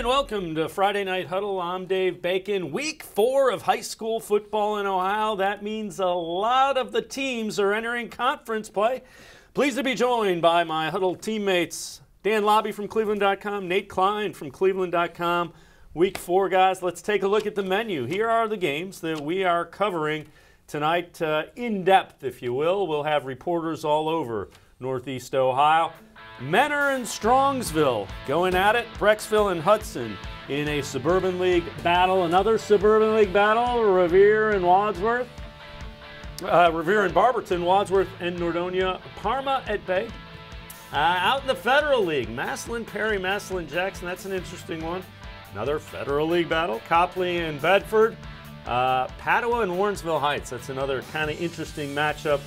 And welcome to Friday Night Huddle. I'm Dave Bacon. Week four of high school football in Ohio. That means a lot of the teams are entering conference play. Pleased to be joined by my Huddle teammates Dan Labbe from Cleveland.com, Nate Cline from Cleveland.com. Week four, guys. Let's take a look at the menu. Here are the games that we are covering tonight uh, in depth, if you will. We'll have reporters all over Northeast Ohio. Mentor in Strongsville going at it. Brecksville and Hudson in a Suburban League battle. Another Suburban League battle. Revere and Wadsworth. Uh, Revere and Barberton, Wadsworth and Nordonia. Parma at Bay. Uh, out in the Federal League, Massillon, Perry, Massillon, Jackson. That's an interesting one. Another Federal League battle. Copley and Bedford. Uh, Padua and Warrensville Heights. That's another kind of interesting matchup.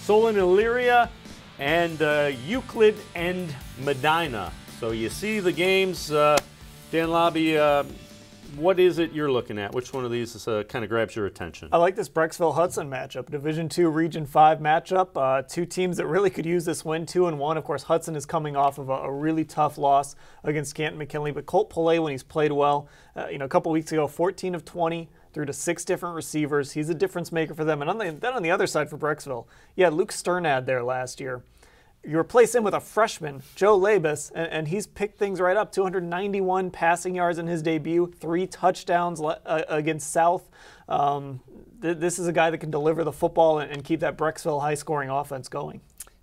Solon and Elyria and uh, Euclid and Medina. So you see the games. Uh, Dan Labbe, uh, what is it you're looking at? Which one of these uh, kind of grabs your attention? I like this Brecksville Hudson matchup, Division Two, Region Five matchup. Uh, two teams that really could use this win, two and one. Of course, Hudson is coming off of a, a really tough loss against Canton McKinley, but Colt Pillay, when he's played well, uh, you know, a couple weeks ago, 14 of 20 threw to six different receivers. He's a difference maker for them. And on the, then on the other side for Brecksville, yeah, Luke Sternad there last year. You replace him with a freshman, Joe Labus, and, and, he's picked things right up. 291 passing yards in his debut, three touchdowns le- uh, against South. Um, th- this is a guy that can deliver the football and, and keep that Brecksville high scoring offense going.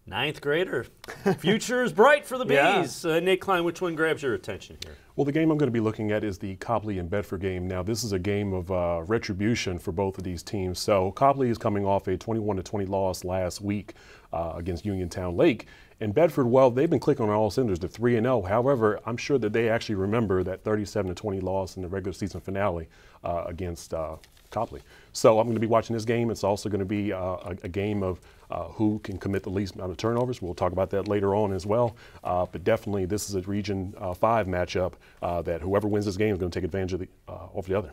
Ninth grader. Future is bright for the Bees. Yeah. Uh, Nate Cline, which one grabs your attention here? Well, the game I'm going to be looking at is the Copley and Bedford game. Now, this is a game of uh, retribution for both of these teams. So, Copley is coming off a 21 20 loss last week uh, against Uniontown Lake. And Bedford, well, they've been clicking on all cylinders to 3 and 0. However, I'm sure that they actually remember that 37 20 loss in the regular season finale uh, against uh, Copley. So I'm going to be watching this game. It's also going to be uh, a, a, game of who can commit the least amount of turnovers. We'll talk about that later on as well. Uh, but definitely, this is a Region uh, 5 matchup uh, that whoever wins this game is going to take advantage of the, uh, over the other.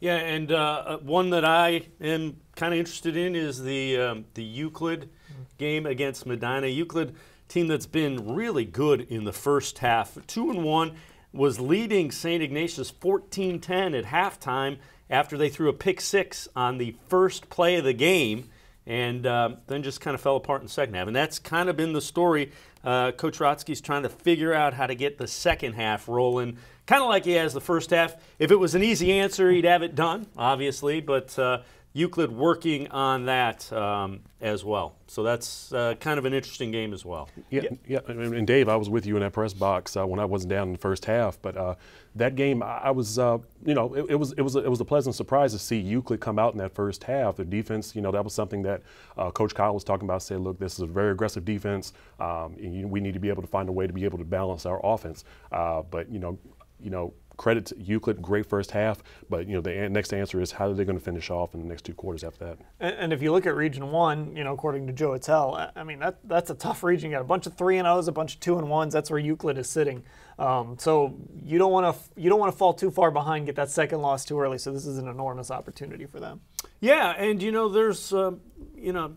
Yeah, and one that I am kind of interested in is the, um, the Euclid game against Medina. Euclid team that's been really good in the first half. 2 and 1 was leading St. Ignatius 14-10 at halftime after they threw a pick six on the first play of the game and uh, then just kind of fell apart in the second half. And that's kind of been the story. Uh, Coach Rotsky's trying to figure out how to get the second half rolling, kind of like he has the first half. If it was an easy answer, he'd have it done, obviously, but uh, Euclid working on that um, as well. So that's uh, kind of an interesting game as well. Yeah, yeah. And Dave, I was with you in that press box uh, when I wasn't down in the first half, but uh, that game, I was, uh, you know, it, it, was it was a, it was a pleasant surprise to see Euclid come out in that first half. The defense, you know, that was something that uh, Coach Kyle was talking about. Said, look, this is a very aggressive defense. Um, we need to be able to find a way to be able to balance our offense. Uh, but you know, you know credit to Euclid, great first half, but you know the next answer is how are they going to finish off in the next two quarters after that? And, and if you look at Region One, you know according to Joe Eitel, I mean that that's a tough region. You got a bunch of three and O's, a bunch of two and ones. That's where Euclid is sitting. Um, so you don't want to you don't want to fall too far behind, get that second loss too early. So this is an enormous opportunity for them. Yeah, and you know there's uh, you know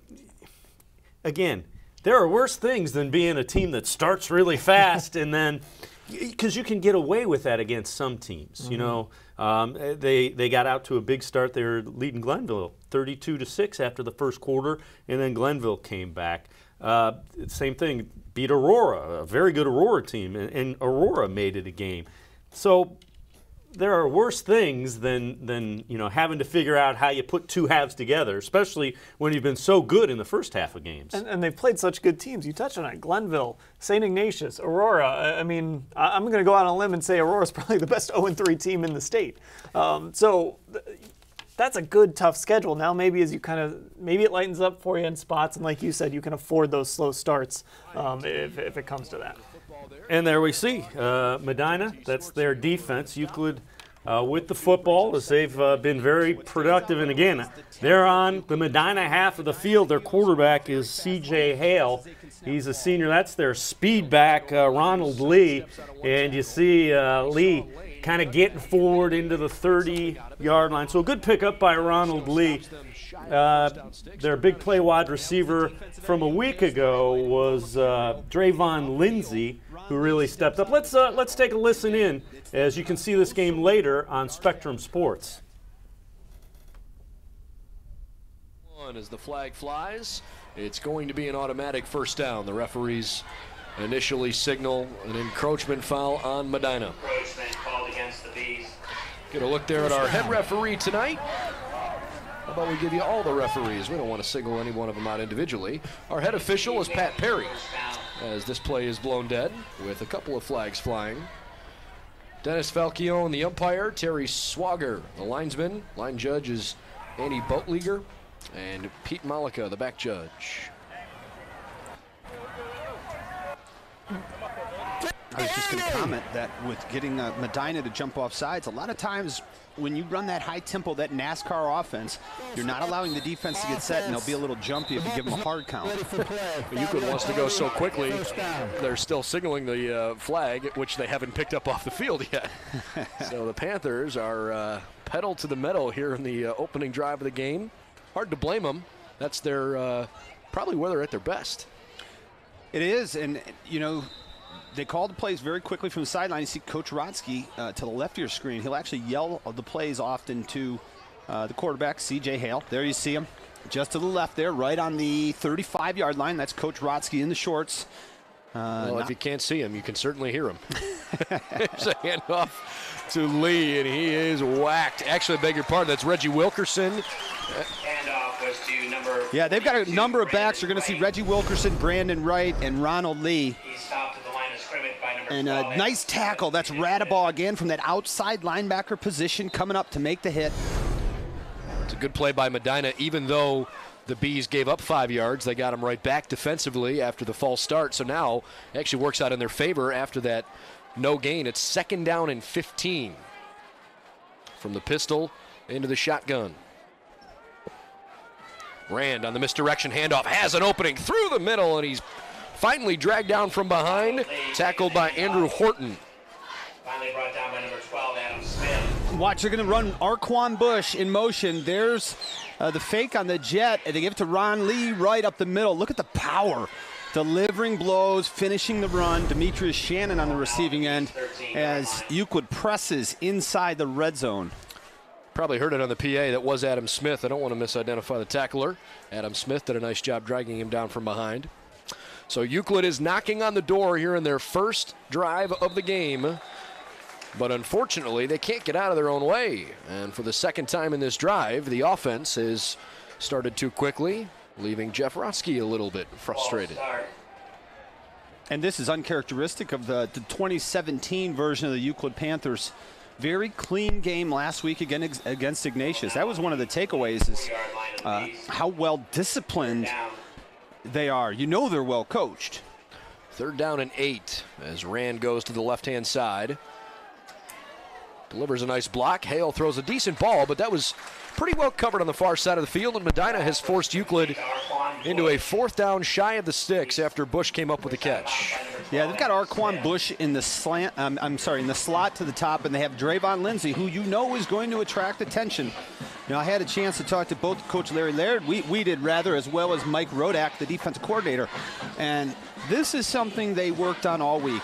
again there are worse things than being a team that starts really fast and then because you can get away with that against some teams. Mm-hmm. You know, um, they they got out to a big start. They were leading Glenville 32 to six after the first quarter, and then Glenville came back. Uh, same thing, beat Aurora, a very good Aurora team, and, and Aurora made it a game. So there are worse things than than you know having to figure out how you put two halves together, especially when you've been so good in the first half of games. And, and they've played such good teams. You touched on it: Glenville, St. Ignatius, Aurora. I mean, I'm going to go out on a limb and say Aurora is probably the best 0-3 team in the state. Um, so. That's a good tough schedule. Now maybe as you kind of maybe it lightens up for you in spots, and like you said, you can afford those slow starts um, if, if it comes to that. And there we see uh, Medina. That's their defense. Euclid uh, with the football as they've uh, been very productive. And again, they're on the Medina half of the field. Their quarterback is C.J. Hale. He's a senior. That's their speed back, uh, Ronald Lee. And you see uh, Lee kind of getting forward into the 30 yard line. So a good pickup by Ronald Lee. Uh, their big play wide receiver from a week ago was uh, Drayvon Lindsay, who really stepped up. Let's uh, let's take a listen in as you can see this game later on Spectrum Sports. As the flag flies, it's going to be an automatic first down. The referees initially signal an encroachment foul on Medina. Get a look there at our head referee tonight. How about we give you all the referees? We don't want to single any one of them out individually. Our head official is Pat Perry, as this play is blown dead with a couple of flags flying. Dennis Falchione, the umpire. Terry Swagger, the linesman. Line judge is Andy Boatleger. And Pete Malika, the back judge. I was just going to comment that with getting uh, Medina to jump off sides, a lot of times when you run that high tempo, that NASCAR offense, you're not allowing the defense to get set, and they'll be a little jumpy if you give them a hard count. Euclid wants to go so quickly, they're still signaling the uh, flag, which they haven't picked up off the field yet. so the Panthers are uh, pedal to the metal here in the uh, opening drive of the game. Hard to blame them. That's their uh, probably where they're at their best. It is, and you know, they call the plays very quickly from the sideline. You see Coach Rotsky uh, to the left of your screen. He'll actually yell the plays often to uh, the quarterback, C.J. Hale. There you see him, just to the left there, right on the 35-yard line. That's Coach Rotsky in the shorts. Uh, well, if you can't see him, you can certainly hear him. There's a handoff to Lee, and he is whacked. Actually, I beg your pardon, that's Reggie Wilkerson. Yeah, they've got a number of backs. You're going to see Reggie Wilkerson, Brandon Wright, and Ronald Lee. And a nice tackle. That's Radabaugh again from that outside linebacker position coming up to make the hit. It's a good play by Medina, even though the Bees gave up five yards. They got him right back defensively after the false start. So now it actually works out in their favor after that no gain. It's second down and 15 from the pistol into the shotgun. Rand on the misdirection handoff has an opening through the middle, and he's finally dragged down from behind, tackled by Andrew Horton. Finally brought down by number 12, Adam Smith. Watch, they're going to run Arquan Bush in motion. There's uh, the fake on the jet, and they give it to Ron Lee right up the middle. Look at the power. Delivering blows, finishing the run. Demetrius Shannon on the receiving end as Euclid presses inside the red zone. Probably heard it on the PA. That was Adam Smith. I don't want to misidentify the tackler. Adam Smith did a nice job dragging him down from behind. So Euclid is knocking on the door here in their first drive of the game. But unfortunately, they can't get out of their own way. And for the second time in this drive, the offense has started too quickly, leaving Jeff Rotsky a little bit frustrated. And this is uncharacteristic of the, the 2017 version of the Euclid Panthers. Very clean game last week again against Ignatius. That was one of the takeaways is uh, how well disciplined they are. You know they're well coached. Third down and eight as Rand goes to the left-hand side. Delivers a nice block. Hale throws a decent ball, but that was pretty well covered on the far side of the field, and Medina has forced Euclid into a fourth down shy of the sticks after Bush came up with the catch. Yeah, they've got Arquan Bush in the slant. Um, I'm sorry, in the slot to the top, and they have Drayvon Lindsay, who you know is going to attract attention. Now, I had a chance to talk to both Coach Larry Laird. We, we did rather, as well as Mike Rodak, the defensive coordinator. And this is something they worked on all week.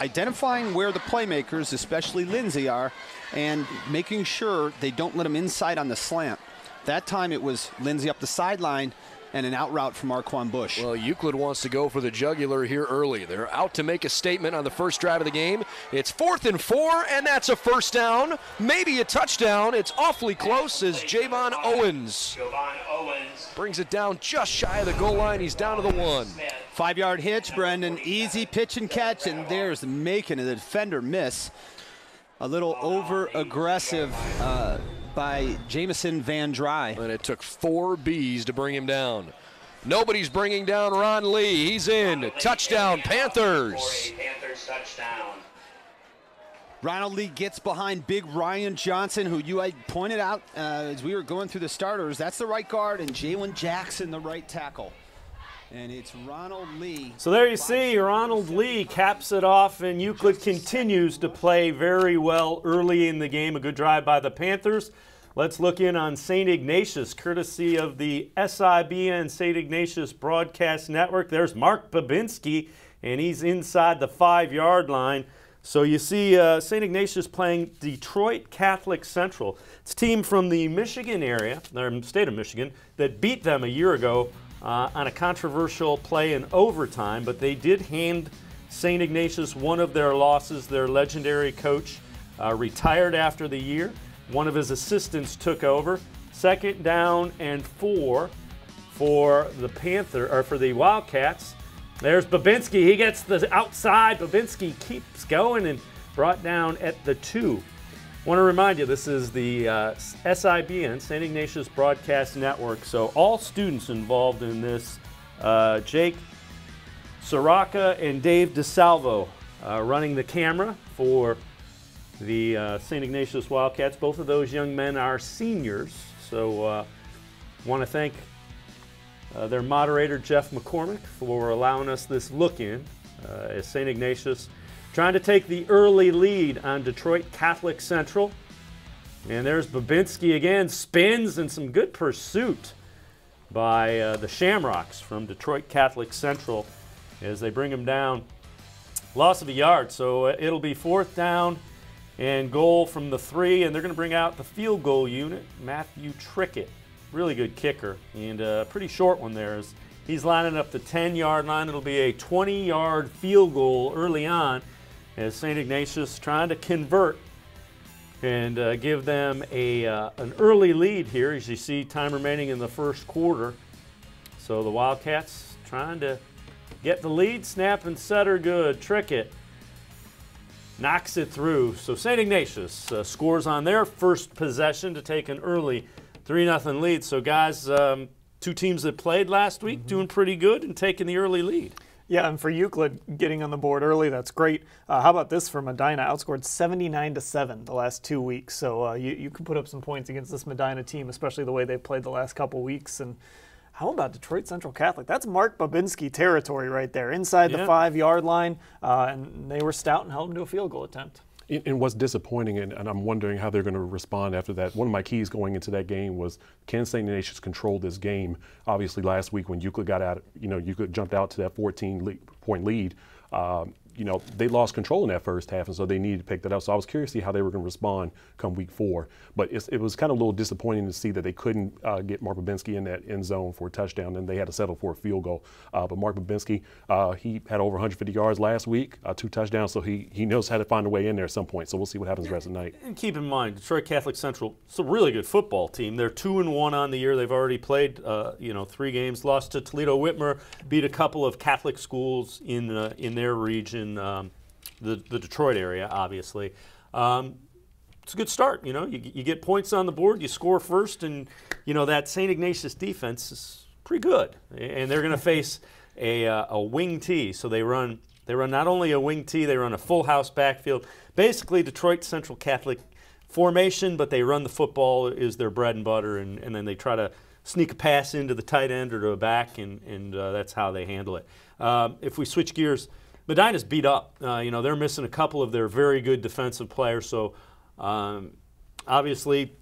Identifying where the playmakers, especially Lindsay, are, and making sure they don't let them inside on the slant. That time it was Lindsay up the sideline and an out route from Arquan Bush. Well, Euclid wants to go for the jugular here early. They're out to make a statement on the first drive of the game. It's fourth and four, and that's a first down, maybe a touchdown. It's awfully close as Javon Owens brings it down just shy of the goal line. He's down to the one. Five yard hitch, Brendan. Easy pitch and catch, and there's making the defender miss. A little over aggressive. Uh, by Jamison Van Dry. And it took four Bs to bring him down. Nobody's bringing down Ron Lee. He's in. Touchdown, Panthers. Panthers touchdown. Ronald Lee gets behind big Ryan Johnson, who you had pointed out uh, as we were going through the starters. That's the right guard, and Jalen Jackson, the right tackle. And it's Ronald Lee. So there you see, Ronald Lee caps it off, and Euclid continues to play very well early in the game. A good drive by the Panthers. Let's look in on St. Ignatius, courtesy of the SIBN St. Ignatius Broadcast Network. There's Mark Babinski, and he's inside the five yard line. So you see uh, St. Ignatius playing Detroit Catholic Central. It's a team from the Michigan area, or state of Michigan, that beat them a year ago uh, on a controversial play in overtime, but they did hand St. Ignatius one of their losses. Their legendary coach uh, retired after the year. One of his assistants took over. Second down and four for the Panther or for the Wildcats. There's Babinski. He gets the outside. Babinski keeps going and brought down at the two. Want to remind you, this is the uh, SIBN, St. Ignatius Broadcast Network. So all students involved in this, uh, Jake Soraka and Dave DeSalvo, uh, running the camera for the uh, St. Ignatius Wildcats. Both of those young men are seniors. So uh, want to thank uh, their moderator, Jeff McCormick, for allowing us this look in uh, as St. Ignatius trying to take the early lead on Detroit Catholic Central. And there's Babinski again, spins and some good pursuit by uh, the Shamrocks from Detroit Catholic Central as they bring him down. Loss of a yard, so uh, it'll be fourth down and goal from the three, and they're going to bring out the field goal unit, Matthew Trickett really good kicker and a pretty short one there. He's lining up the 10 yard line. It'll be a 20 yard field goal early on as St. Ignatius trying to convert and uh, give them a, uh, an early lead here as you see time remaining in the first quarter. So the Wildcats trying to get the lead, snap and setter good, Trickett. knocks it through. So St. Ignatius uh, scores on their first possession to take an early 3 nothing lead. So, guys, um, two teams that played last week mm-hmm. doing pretty good and taking the early lead. Yeah, and for Euclid getting on the board early, that's great. Uh, how about this for Medina? Outscored 79 to 7 the last two weeks. So uh, you, you can put up some points against this Medina team, especially the way they've played the last couple weeks. And how about Detroit Central Catholic? That's Mark Babinski territory right there, inside yeah. the five yard line. Uh, and they were stout and held them to a field goal attempt. And what's disappointing, and, and, I'm wondering how they're going to respond after that. One of my keys going into that game was can St. Ignatius control this game? Obviously, last week when Euclid got out, you know, Euclid jumped out to that 14 point lead. Um, you know, they lost control in that first half, and so they needed to pick that up. So I was curious to see how they were going to respond come week four. But it was kind of a little disappointing to see that they couldn't uh, get Mark Babinski in that end zone for a touchdown, and they had to settle for a field goal. Uh, but Mark Babinski, uh, he had over 150 yards last week, uh, two touchdowns, so he, he knows how to find a way in there at some point. So we'll see what happens the rest of the night. And keep in mind, Detroit Catholic Central, it's a really good football team. They're two and one on the year. They've already played, uh, you know, three games. Lost to Toledo Whitmer, beat a couple of Catholic schools in uh, in their region. Um, the, the Detroit area, obviously. Um, it's a good start. You know, you, you get points on the board, you score first, and you know that St. Ignatius defense is pretty good, and they're going to face a, uh, a wing T. So they run they run not only a wing T, they run a full house backfield. Basically, Detroit Central Catholic formation, but they run the football is their bread and butter, and, and then they try to sneak a pass into the tight end or to a back, and, and uh, that's how they handle it. Um, if we switch gears Medina's beat up. Uh, you know, they're missing a couple of their very good defensive players. So um, obviously,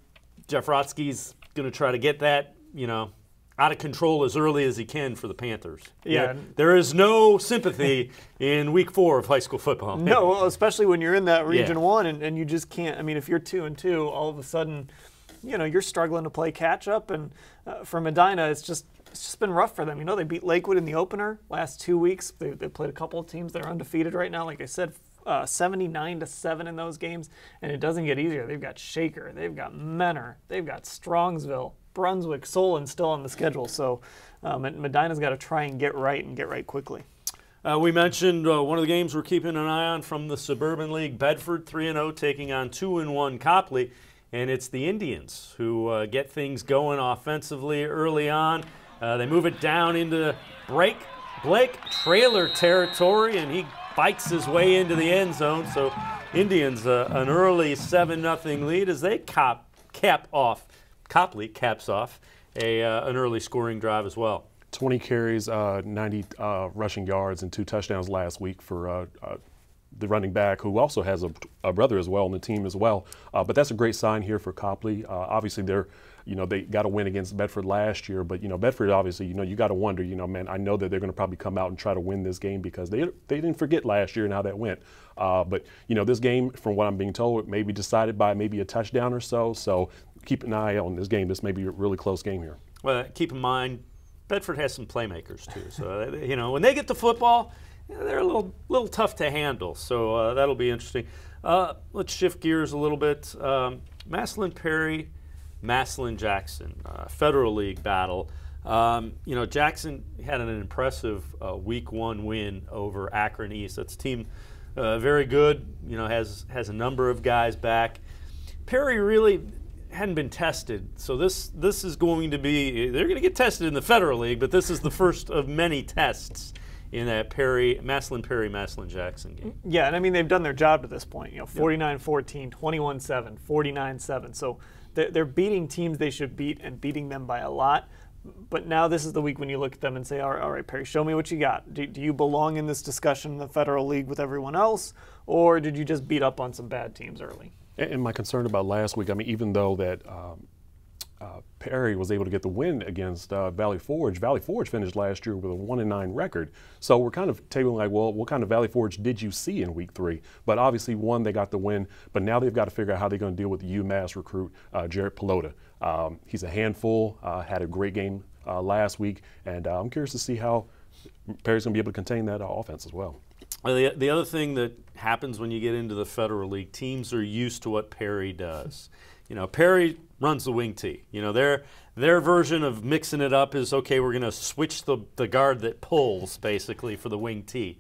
Jeff Rotsky's going to try to get that, you know, out of control as early as he can for the Panthers. Yeah. there is no sympathy in week four of high school football. No, especially when you're in that Region yeah. 1 and, and you just can't. I mean, if you're 2 and 2, all of a sudden, you know, you're struggling to play catch up. And uh, for Medina, it's just it's just been rough for them. You know, they beat Lakewood in the opener last two weeks. They, they played a couple of teams that are undefeated right now. Like I said, uh, 79 to 7 in those games, and it doesn't get easier. They've got Shaker, they've got Mentor, they've got Strongsville, Brunswick, Solon still on the schedule. So um, Medina's got to try and get right and get right quickly. Uh, we mentioned uh, one of the games we're keeping an eye on from the Suburban League. Bedford 3 0 taking on 2 1 Copley. And it's the Indians who uh, get things going offensively early on. Uh, they move it down into break Blake trailer territory, and he bikes his way into the end zone. So Indians uh, an early seven nothing lead as they cap cap off. Copley caps off a uh, an early scoring drive as well. 20 carries, uh, 90 uh, rushing yards, and two touchdowns last week for uh, uh, the running back, who also has a, a, brother as well on the team as well. Uh, but that's a great sign here for Copley. obviously, they're you know, they got a win against Bedford last year, but you know, Bedford obviously, you know, you got to wonder, you know, man, I know that they're going to probably come out and try to win this game because they they didn't forget last year and how that went. Uh, but you know, this game, from what I'm being told, may be decided by maybe a touchdown or so. So keep an eye on this game. This may be a really close game here. Well, keep in mind, Bedford has some playmakers too. So you know, when they get the football, they're a little little tough to handle. So uh, that'll be interesting. Uh, let's shift gears a little bit. Um, Massillon Perry Massillon Jackson, uh, Federal League battle. Um, you know, Jackson had an impressive uh, Week One win over Akron East. That's a team uh, very good. You know, has has a number of guys back. Perry really hadn't been tested, so this this is going to be they're going to get tested in the Federal League, but this is the first of many tests in that Perry, Massillon Perry, Massillon Jackson game. Yeah, and I mean, they've done their job to this point. You know, 49 14, 21 7, 49 7. So they're beating teams they should beat and beating them by a lot. But now this is the week when you look at them and say, all right, all right Perry, show me what you got. Do, do, you belong in this discussion in the Federal League with everyone else, or did you just beat up on some bad teams early? And my concern about last week, I mean, even though that um, uh, Perry was able to get the win against uh, Valley Forge. Valley Forge finished last year with a one and nine record. So we're kind of tabling like, well, what kind of Valley Forge did you see in Week Three? But obviously, one, they got the win. But now they've got to figure out how they're going to deal with the UMass recruit uh, Jared Pelota. Um, he's a handful. Uh, had a great game uh, last week, and uh, I'm curious to see how Perry's going to be able to contain that offense as well. Well, the, the other thing that happens when you get into the Federal League, teams are used to what Perry does. You know, Perry runs the wing tee. You know, their their version of mixing it up is okay. We're going to switch the the guard that pulls basically for the wing tee.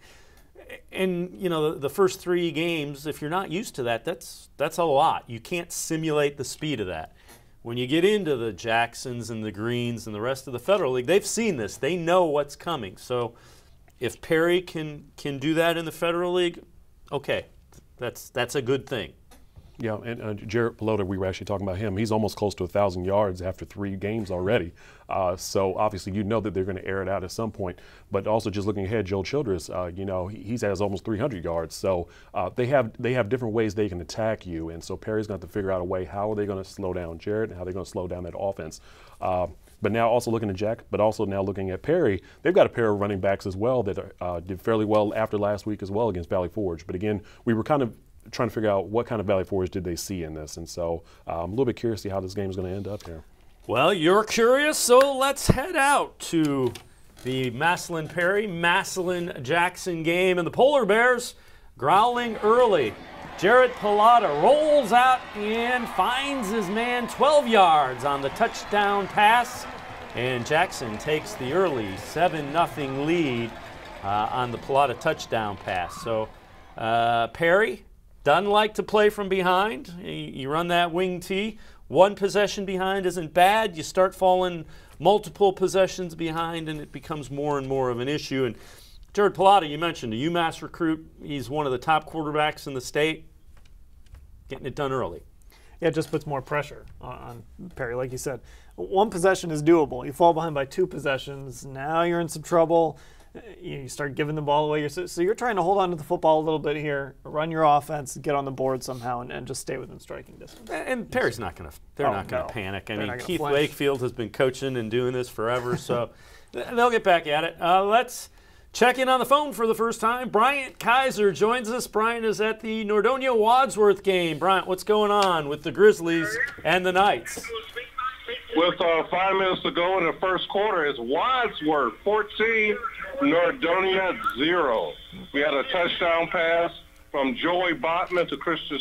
And you know, the, the first three games, if you're not used to that, that's that's a lot. You can't simulate the speed of that. When you get into the Jacksons and the Greens and the rest of the Federal League, they've seen this. They know what's coming. So, if Perry can can do that in the Federal League, okay, that's that's a good thing. Yeah, and uh, Jarrett Pelota, we were actually talking about him. He's almost close to a thousand yards after three games already. Uh, so obviously, you know that they're going to air it out at some point. But also, just looking ahead, Joe Childress, uh, you know, he, he, has almost 300 yards. So uh, they have they have different ways they can attack you, and so Perry's going to have to figure out a way how are they going to slow down Jarrett and how they're going to slow down that offense. Uh, but now also looking at Jack, but also now looking at Perry, they've got a pair of running backs as well that uh, did fairly well after last week as well against Valley Forge. But again, we were kind of trying to figure out what kind of Valley Forge did they see in this. And so uh, I'm a little bit curious to see how this game is going to end up here. Well, you're curious, so let's head out to the Massillon Perry, Massillon Jackson game. And the Polar Bears growling early. Jarrett Pelota rolls out and finds his man 12 yards on the touchdown pass. And Jackson takes the early 7 0 lead uh, on the Pelota touchdown pass. So uh, Perry doesn't like to play from behind. You run that wing tee. One possession behind isn't bad. You start falling multiple possessions behind, and it becomes more and more of an issue. And Jared Pelota, you mentioned a UMass recruit. He's one of the top quarterbacks in the state. Getting it done early. Yeah, it just puts more pressure on Perry. Like you said, one possession is doable. You fall behind by two possessions. Now you're in some trouble you start giving the ball away. So, you're trying to hold on to the football a little bit here, run your offense, get on the board somehow, and, and just stay within striking distance. And Perry's not going to. They're oh, not going to no. panic. I they're mean, Keith flinch. Wakefield has been coaching and doing this forever, so they'll get back at it. Uh, let's check in on the phone for the first time. Bryant Kaiser joins us. Bryant is at the Nordonia Wadsworth game. Bryant, what's going on with the Grizzlies and the Knights? With uh, five minutes to go in the first quarter, it's Wadsworth 14, Nordonia zero. We had a touchdown pass from Joey Botman to Christian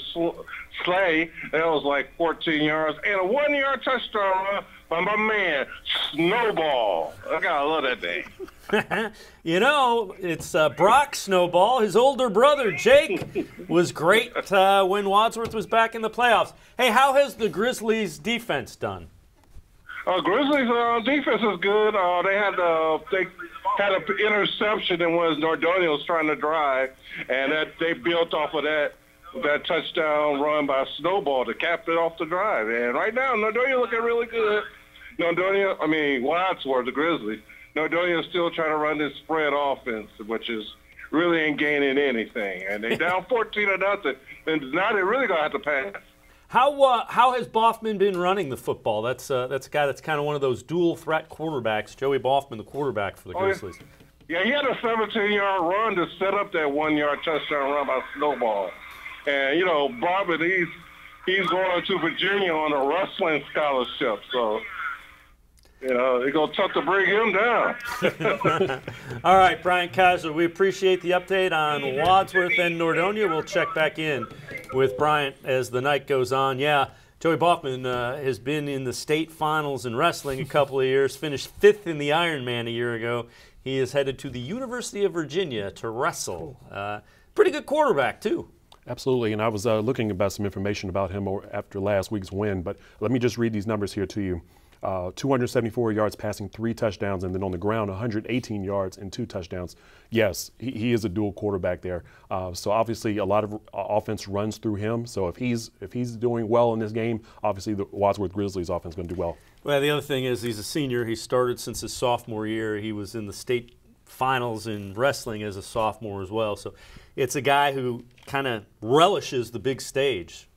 Slay. That was like 14 yards. And a one-yard touchdown run by my man, Snowball. I gotta love that name. you know, it's uh, Brock Snowball. His older brother, Jake, was great uh, when Wadsworth was back in the playoffs. Hey, how has the Grizzlies' defense done? Uh, Grizzlies' uh, defense is good. Uh, they had uh, they had an interception and was Nordonia was trying to drive, and that they built off of that that touchdown run by Snowball to cap it off the drive. And right now, Nordonia looking really good. Nordonia, I mean Wadsworth, the Grizzlies, Nordonia is still trying to run this spread offense, which is really ain't gaining anything. And they down 14 or nothing. And now they're really gonna have to pass. How uh, how has Boffman been running the football? That's uh, that's a guy that's kind of one of those dual threat quarterbacks. Joey Boffman, the quarterback for the Oh. Grizzlies. Yeah, he had a 17-yard run to set up that one-yard touchdown run by Snowball. And you know, Bobbin, he's he's going to Virginia on a wrestling scholarship, so you know it's gonna tough to bring him down. All right, Brian Kaiser, we appreciate the update on Wadsworth and Nordonia. We'll check back in with Bryant as the night goes on. Yeah, Joey Boffman uh, has been in the state finals in wrestling a couple of years, finished fifth in the Ironman a year ago. He is headed to the University of Virginia to wrestle. Uh, pretty good quarterback, too. Absolutely, and I was uh, looking about some information about him after last week's win, but let me just read these numbers here to you. Uh, 274 yards passing, three touchdowns, and then on the ground, 118 yards and two touchdowns. Yes, he, he is a dual quarterback there. Uh, so obviously, a lot of uh, offense runs through him. So if he's if he's doing well in this game, obviously the Wadsworth Grizzlies offense is going to do well. Well, the other thing is he's a senior. He started since his sophomore year. He was in the state finals in wrestling as a sophomore as well. So it's a guy who kind of relishes the big stage.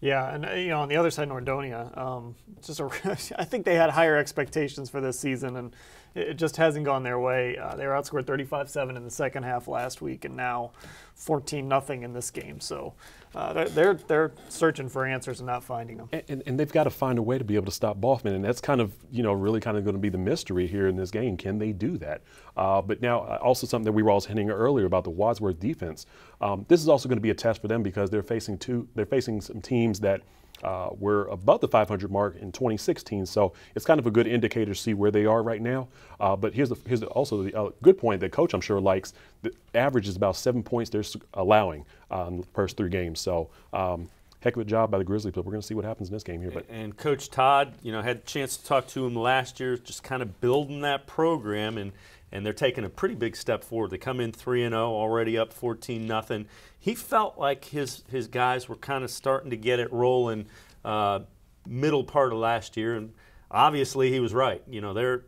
Yeah, and uh, you know, on the other side, Nordonia, um, just a, I think they had higher expectations for this season, and it just hasn't gone their way. Uh, they were outscored 35-7 in the second half last week, and now 14 nothing in this game. So uh, they're, they're searching for answers and not finding them. And, and, they've got to find a way to be able to stop Boffman, and that's kind of you know really kind of going to be the mystery here in this game. Can they do that? Uh, but now uh, also something that we were also hinting earlier about the Wadsworth defense. Um, this is also going to be a test for them because they're facing two. They're facing some teams that. Uh, were above the 500 mark in 2016, so it's kind of a good indicator to see where they are right now. Uh, but here's, the, here's the, also the uh, good point that coach I'm sure likes. The average is about seven points they're allowing the first three games. So um, heck of a job by the Grizzlies, but we're going to see what happens in this game here. But And Coach Todd, you know, had a chance to talk to him last year, just kind of building that program, and and they're taking a pretty big step forward. They come in three and zero, already up fourteen nothing. He felt like his his guys were kind of starting to get it rolling uh, middle part of last year, and obviously he was right. You know, they're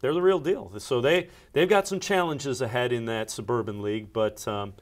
they're the real deal. So they they've got some challenges ahead in that suburban league, but. Um,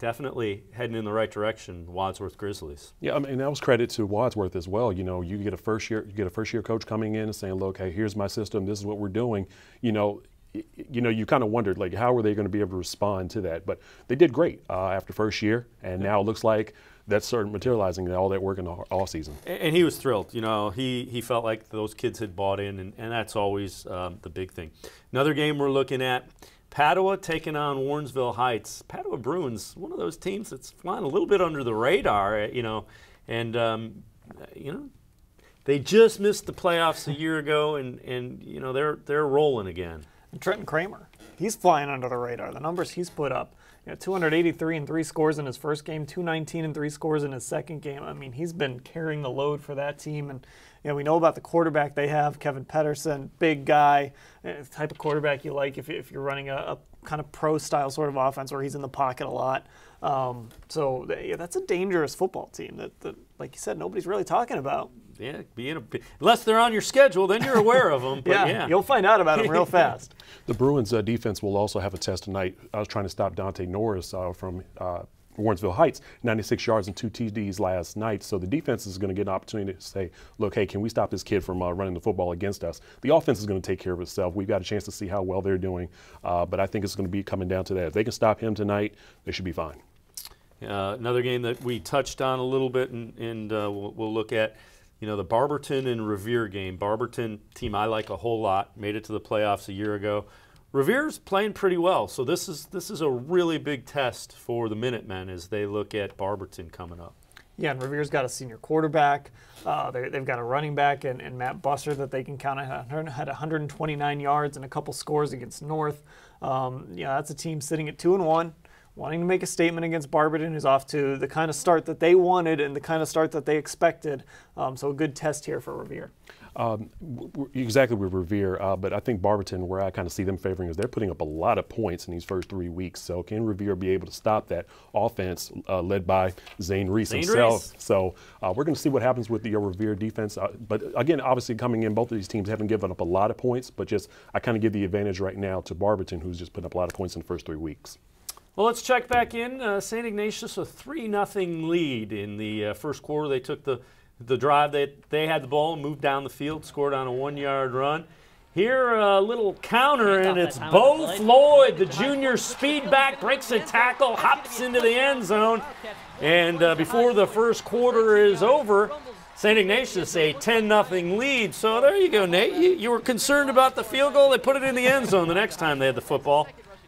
Definitely heading in the right direction, Wadsworth Grizzlies. Yeah, I mean that was credit to Wadsworth as well. You know, you get a first year, you get a first year coach coming in and saying, "Look, hey, here's my system. This is what we're doing." You know, you know, you kind of wondered like, how are they going to be able to respond to that? But they did great uh, after first year, and now it looks like that's starting materializing all that work in the all season. And and he was thrilled. You know, he, he felt like those kids had bought in, and, and that's always um, the big thing. Another game we're looking at Padua taking on Warrensville Heights. Padua Bruins, one of those teams that's flying a little bit under the radar, uh, you know, and, um, you know, they just missed the playoffs a year ago, and, and you know, they're, they're rolling again. Trenton Kramer, he's flying under the radar. The numbers he's put up, you know, 283 and three scores in his first game, 219 and three scores in his second game. I mean, he's been carrying the load for that team. And you know, we know about the quarterback they have, Kevin Pedersen, big guy, uh, type of quarterback you like if, if you're running a, a kind of pro style sort of offense where he's in the pocket a lot. Um, so yeah, that's a dangerous football team that, that, like you said, nobody's really talking about. Yeah, being a, unless they're on your schedule, then you're aware of them. But yeah, yeah, you'll find out about them real fast. The Bruins uh, defense will also have a test tonight. I was trying to stop Dante Norris uh, from uh, Warrensville Heights, 96 yards and two TDs last night. So the defense is going to get an opportunity to say, look, hey, can we stop this kid from uh, running the football against us? The offense is going to take care of itself. We've got a chance to see how well they're doing, uh, but I think it's going to be coming down to that. If they can stop him tonight, they should be fine. Uh, another game that we touched on a little bit, and, and uh, we'll, we'll look at, you know, the Barberton and Revere game. Barberton team I like a whole lot. Made it to the playoffs a year ago. Revere's playing pretty well, so this is this is a really big test for the Minutemen as they look at Barberton coming up. Yeah, and Revere's got a senior quarterback. Uh, they, they've got a running back and, and Matt Buster that they can count on. Had 129 yards and a couple scores against North. Um, yeah, that's a team sitting at two and one wanting to make a statement against Barberton, who's off to the kind of start that they wanted and the kind of start that they expected. Um, so a good test here for Revere. Um, exactly with Revere, uh, but I think Barberton, where I kind of see them favoring, is they're putting up a lot of points in these first three weeks. So can Revere be able to stop that offense uh, led by Zane Reese Zane himself? Reese. So uh, we're going to see what happens with the Revere defense. Uh, but again, obviously coming in, both of these teams haven't given up a lot of points, but just I kind of give the advantage right now to Barberton, who's just putting up a lot of points in the first three weeks. Well, let's check back in. Uh, St. Ignatius a three nothing lead in the uh, first quarter. They took the the drive. They they had the ball, and moved down the field, scored on a one yard run. Here a little counter, and it's Bo Floyd, the junior speed back, breaks a tackle, hops into the end zone, and uh, before the first quarter is over. St. Ignatius a 10 0 lead. So there you go, Nate. You, you were concerned about the field goal. They put it in the end zone the next time they had the football.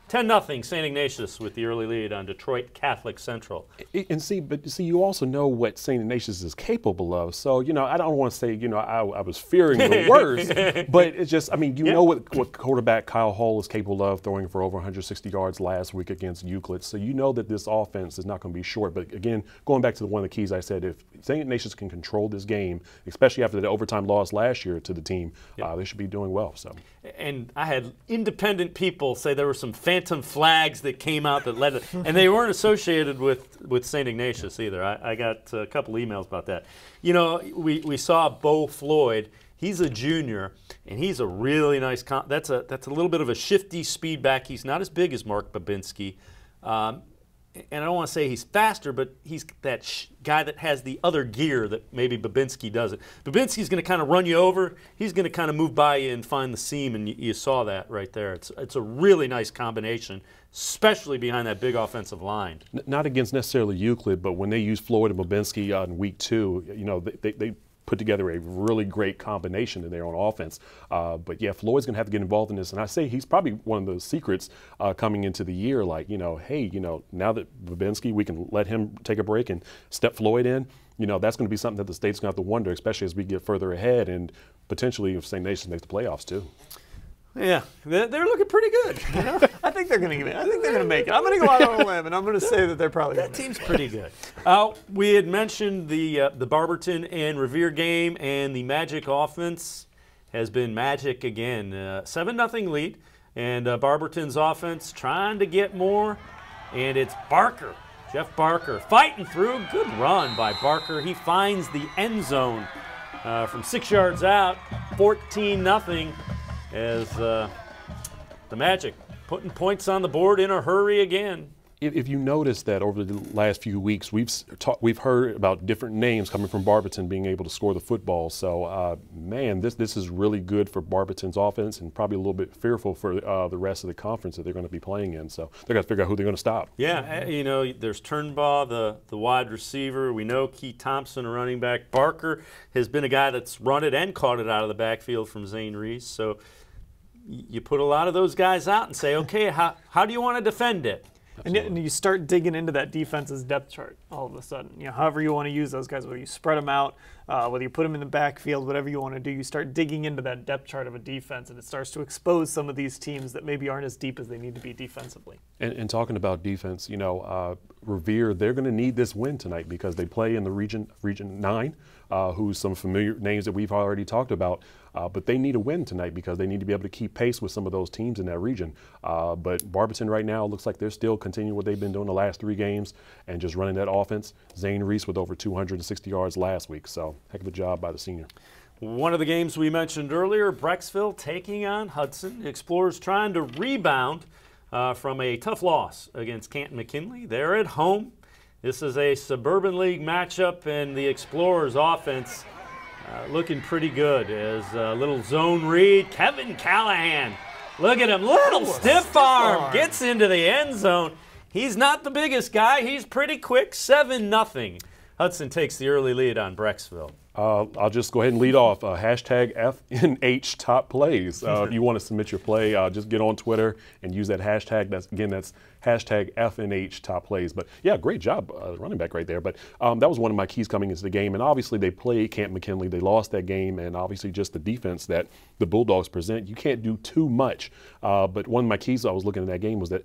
10 0 St. Ignatius with the early lead on Detroit Catholic Central. And see, but see, you also know what St. Ignatius is capable of. So, you know, I don't want to say, you know, I, I was fearing the worst, but it's just, I mean, you Yeah. know what, what quarterback Kyle Hall is capable of throwing for over 160 yards last week against Euclid. So you know that this offense is not going to be short. But again, going back to the, one of the keys I said, if St. Ignatius can control this game, especially after the overtime loss last year to the team, uh, they should be doing well. So. And I had independent people say there were some phantom flags that came out that led to, and they weren't associated with, with St. Ignatius either. I, I got a couple emails about that. You know, we, we saw Bo Floyd. He's a junior, and he's a really nice. That's a that's a little bit of a shifty speed back. He's not as big as Mark Babinski. Um, and I don't want to say he's faster, but he's that guy that has the other gear that maybe Babinski doesn't. Babinski's going to kind of run you over. He's going to kind of move by you and find the seam, and you, you saw that right there. It's it's a really nice combination, especially behind that big offensive line. Not against necessarily Euclid, but when they used Floyd and Babinski uh, in week two, you know, they, they, they put together a really great combination in their own offense. Uh, but yeah, Floyd's going to have to get involved in this. And I say he's probably one of those secrets uh, coming into the year, like, you know, hey, you know, now that Babinski, we can let him take a break and step Floyd in. You know, that's going to be something that the state's going to have to wonder, especially as we get further ahead and potentially if St. Ignatius makes the playoffs too. Yeah, they're, they're looking pretty good. You know? I think they're going to. I think they're going to make it. I'm going to go out on a limb, and I'm going to say that they're probably going That team's pretty good. Uh, we had mentioned the uh, the Barberton and Revere game, and the Magic offense has been magic again. Uh, Seven nothing lead, and uh, Barberton's offense trying to get more, and it's Barker, Jeff Barker, fighting through. Good run by Barker. He finds the end zone uh, from six yards out, 14 nothing, as uh, the Magic putting points on the board in a hurry again. If, you notice that over the last few weeks, we've s- ta- we've heard about different names coming from Barberton being able to score the football. So, uh, man, this this is really good for Barberton's offense, and probably a little bit fearful for uh, the rest of the conference that they're going to be playing in. So, they got to figure out who they're going to stop. Yeah, uh, you know, there's Turnbaugh, the, the wide receiver. We know Keith Thompson, a running back. Barker has been a guy that's run it and caught it out of the backfield from Zane Reese. So you put a lot of those guys out and say, okay, how, how do you want to defend it? And, and you start digging into that defense's depth chart all of a sudden. You know, however you want to use those guys, whether you spread them out, uh, whether you put them in the backfield, whatever you want to do, you start digging into that depth chart of a defense, and it starts to expose some of these teams that maybe aren't as deep as they need to be defensively. And, and talking about defense, you know, uh, Revere, they're going to need this win tonight because they play in the region, Region Nine, uh, who's some familiar names that we've already talked about. Uh, but they need a win tonight because they need to be able to keep pace with some of those teams in that region. Uh, but Barberton right now looks like they're still continuing what they've been doing the last three games and just running that offense. Zane Reese with over 260 yards last week, so heck of a job by the senior. One of the games we mentioned earlier, Brecksville taking on Hudson. Explorers trying to rebound uh, from a tough loss against Canton McKinley. They're at home. This is a suburban league matchup, and the Explorers offense uh, looking pretty good as a little zone read. Kevin Callahan, look at him, little stiff arm, arm. gets into the end zone. He's not the biggest guy. He's pretty quick. Seven nothing. Hudson takes the early lead on Brecksville. Uh, I'll just go ahead and lead off. Uh, hashtag FNH top plays. Uh, if you want to submit your play, uh, just get on Twitter and use that hashtag. That's again, that's hashtag FNH top plays. But yeah, great job, uh, running back right there. But um, that was one of my keys coming into the game. And obviously, they played Camp McKinley. They lost that game, and obviously, just the defense that the Bulldogs present, you can't do too much. But one of my keys I was looking at that game was that.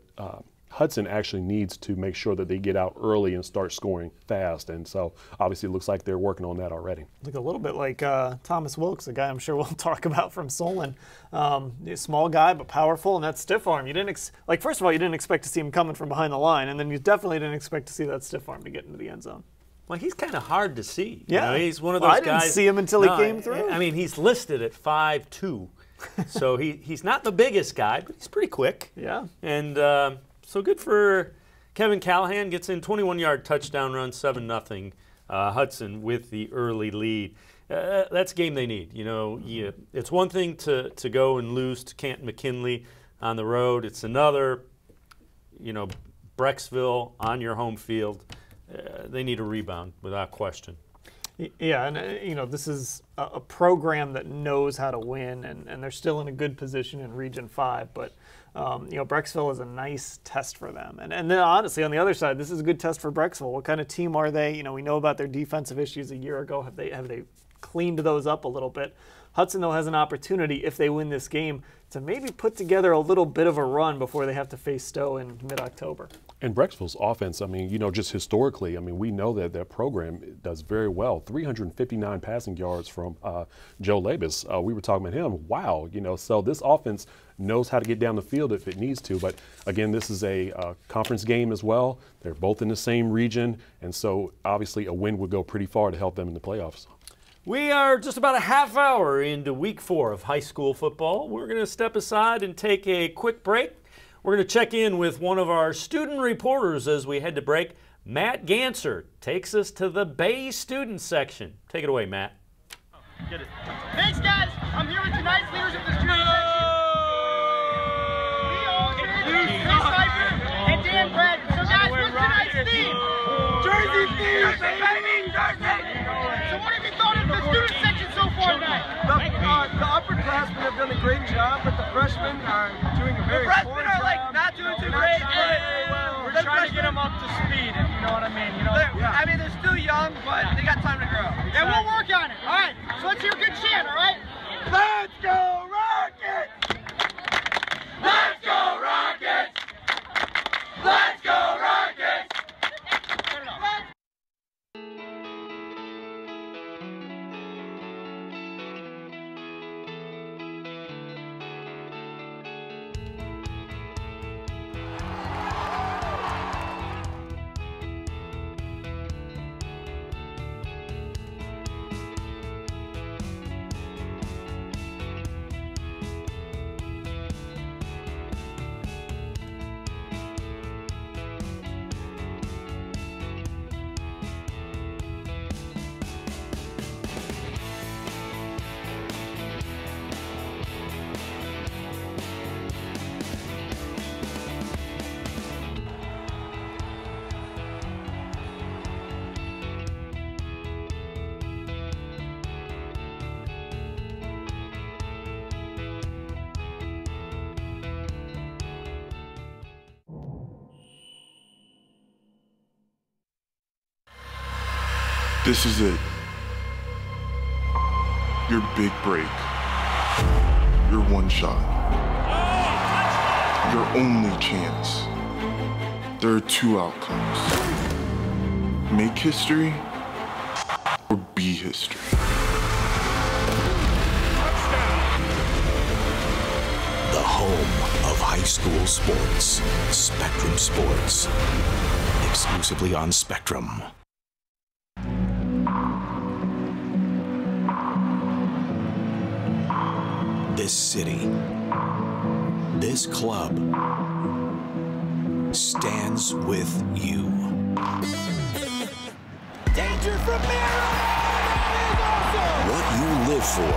Hudson actually needs to make sure that they get out early and start scoring fast. And so obviously it looks like they're working on that already. Look a little bit like uh, Thomas Wilkes, a guy I'm sure we'll talk about from Solon. Um, small guy but powerful, and that stiff arm. You didn't ex- like first of all, you didn't expect to see him coming from behind the line, and then you definitely didn't expect to see that stiff arm to get into the end zone. Well, he's kind of hard to see. You Yeah. know, he's one of Well, those I didn't guys. see him until he came through. I mean, he's listed at five two, so he, he's not the biggest guy, but he's pretty quick. Yeah. And uh, so good for Kevin Callahan. Gets in 21 yard touchdown run, 7 nothing. Uh, Hudson with the early lead. Uh, that's a game they need. You know, you, it's one thing to, to go and lose to Canton McKinley on the road. It's another, you know, Brecksville on your home field. Uh, they need a rebound without question. Yeah, and uh, you know this is a, a program that knows how to win, and, and they're still in a good position in Region Five. But um, you know Brecksville is a nice test for them, and and then honestly on the other side, this is a good test for Brecksville. What kind of team are they? You know we know about their defensive issues a year ago. Have they have they cleaned those up a little bit? Hudson though has an opportunity if they win this game to maybe put together a little bit of a run before they have to face Stow in mid-October. And Brecksville's offense, I mean, you know, just historically, I mean, we know that that program does very well. 359 passing yards from uh, Joe Labus. Uh, we were talking about him. Wow, you know, so this offense knows how to get down the field if it needs to. But again, this is a uh, conference game as well. They're both in the same region, and so obviously a win would go pretty far to help them in the playoffs. We are just about a half hour into week four of high school football. We're going to step aside and take a quick break. We're going to check in with one of our student reporters as we head to break. Matt Ganser takes us to the Bay student section. Take it away, Matt. Thanks, guys. I'm here with tonight's leaders of the student section. Lee Aldridge, Chris Piper, and Dan So, guys, what's tonight's theme? Jersey theme, baby, Jersey. So, what have you thought of the student section so far tonight? The, uh, the upperclassmen have done a great job, but the freshmen are doing a very freshmen are, like, not doing too great. well. We're trying to get them up to speed, if you know what I mean. You know, They're- I mean, they're still young, but they got time to grow. And we'll work on it. All right. So let's hear a good chant. All right. Let's go Rockets! Let's go Rockets! Let's go Rockets! This is it. Your big break. Your one shot. Your only chance. There are two outcomes. Make history or be history. The home of high school sports. Spectrum Sports. Exclusively on Spectrum. Club stands with you. Danger from Mira! What you live for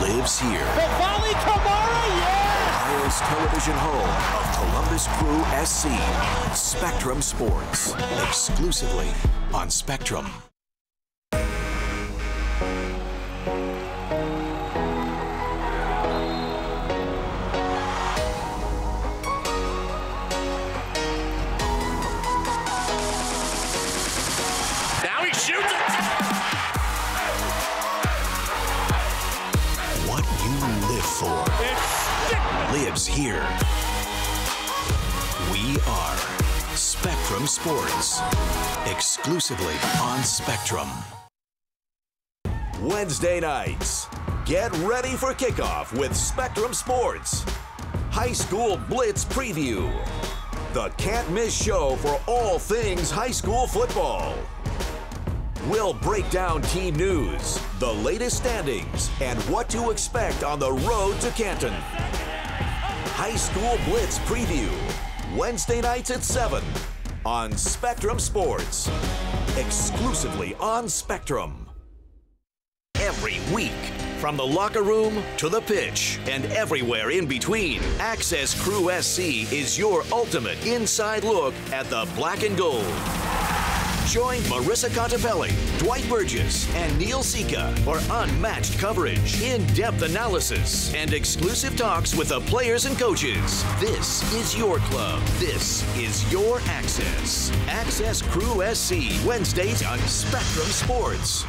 lives here. The volley Kamara, yeah! Ohio's television home of Columbus Crew SC. Spectrum Sports. Exclusively on Spectrum. Here. We are Spectrum Sports, exclusively on Spectrum. Wednesday nights. Get ready for kickoff with Spectrum Sports. High School Blitz Preview. The can't miss show for all things high school football. We'll break down team news, the latest standings, and what to expect on the road to Canton. High School Blitz Preview, Wednesday nights at 7 on Spectrum Sports. Exclusively on Spectrum. Every week, from the locker room to the pitch and everywhere in between, Access Crew SC is your ultimate inside look at the black and gold. Join Marissa Contepelli, Dwight Burgess, and Neil Sika for unmatched coverage, in-depth analysis, and exclusive talks with the players and coaches. This is your club. This is your access. Access Crew SC, Wednesdays on Spectrum Sports.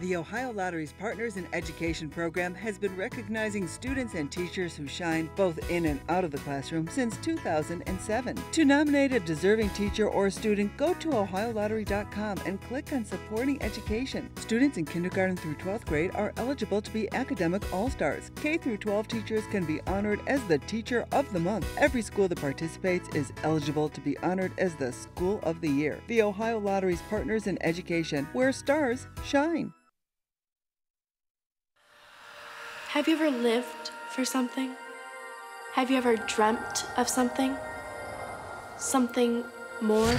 The Ohio Lottery's Partners in Education program has been recognizing students and teachers who shine both in and out of the classroom since 2007. To nominate a deserving teacher or student, go to ohiolottery.com and click on Supporting Education. Students in kindergarten through 12th grade are eligible to be academic all-stars. K through 12 teachers can be honored as the Teacher of the Month. Every school that participates is eligible to be honored as the School of the Year. The Ohio Lottery's Partners in Education, where stars shine. Have you ever lived for something? Have you ever dreamt of something? Something more?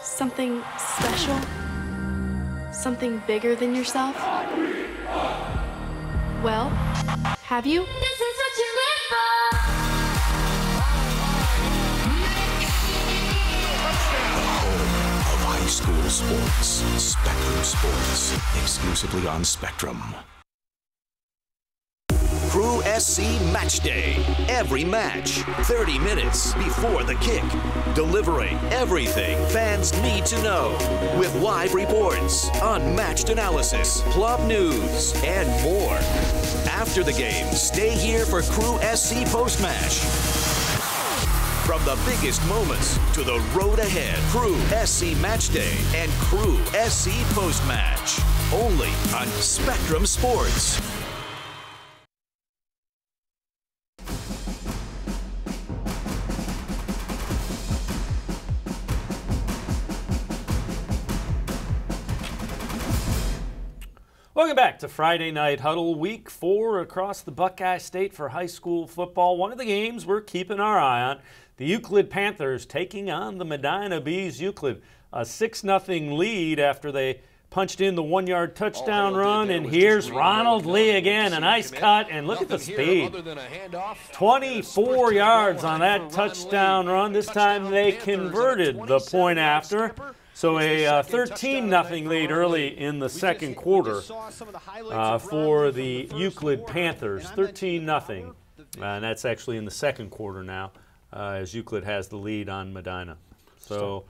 Something special? Something bigger than yourself? Well, have you? This is what you live for! Of high school sports, Spectrum Sports, exclusively on Spectrum. Crew SC Match Day. Every match, 30 minutes before the kick. Delivering everything fans need to know. With live reports, unmatched analysis, club news, and more. After the game, stay here for Crew SC Post Match. From the biggest moments to the road ahead, Crew SC Match Day and Crew SC Post Match. Only on Spectrum Sports. Welcome back to Friday Night Huddle, week four across the Buckeye State for high school football. One of the games we're keeping our eye on the Euclid Panthers taking on the Medina Bees. Euclid, a 6 0 lead after they punched in the one yard touchdown run. And here's Ronald Lee again, a nice cut, and look at the speed 24 yards on that touchdown run. This time they converted the point after. So a uh, 13 nothing lead early in the second quarter uh, for the Euclid Panthers. 13 nothing, and that's actually in the second quarter now, uh, as Euclid has the lead on Medina. So.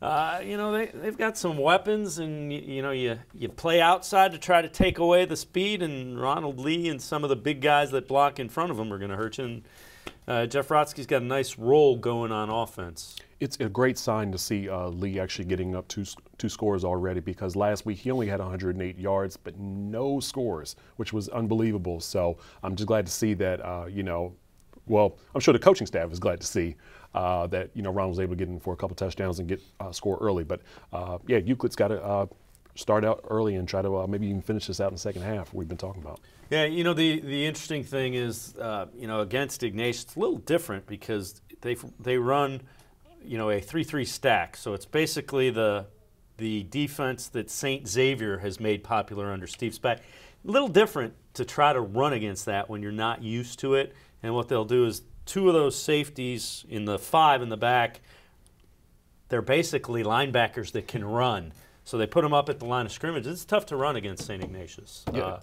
Uh, you know they they've got some weapons, and you, you know you you play outside to try to take away the speed, and Ronald Lee and some of the big guys that block in front of him are going to hurt you. And uh, Jeff Rotsky's got a nice roll going on offense. It's a great sign to see uh, Lee actually getting up two two scores already because last week he only had 108 yards but no scores, which was unbelievable. So I'm just glad to see that. Uh, you know, well, I'm sure the coaching staff is glad to see uh, that you know Ron was able to get in for a couple touchdowns and get uh, score early. But uh, yeah, Euclid's got to uh, start out early and try to maybe even finish this out in the second half. We've been talking about. Yeah, you know the the interesting thing is, you know, against Ignatius, it's a little different because they they run, you know, a three-three stack. So it's basically the the defense that Saint Xavier has made popular under Steve Specht. A little different to try to run against that when you're not used to it. And what they'll do is two of those safeties in the five in the back. They're basically linebackers that can run. So they put them up at the line of scrimmage. It's tough to run against St. Ignatius. Yeah. Uh,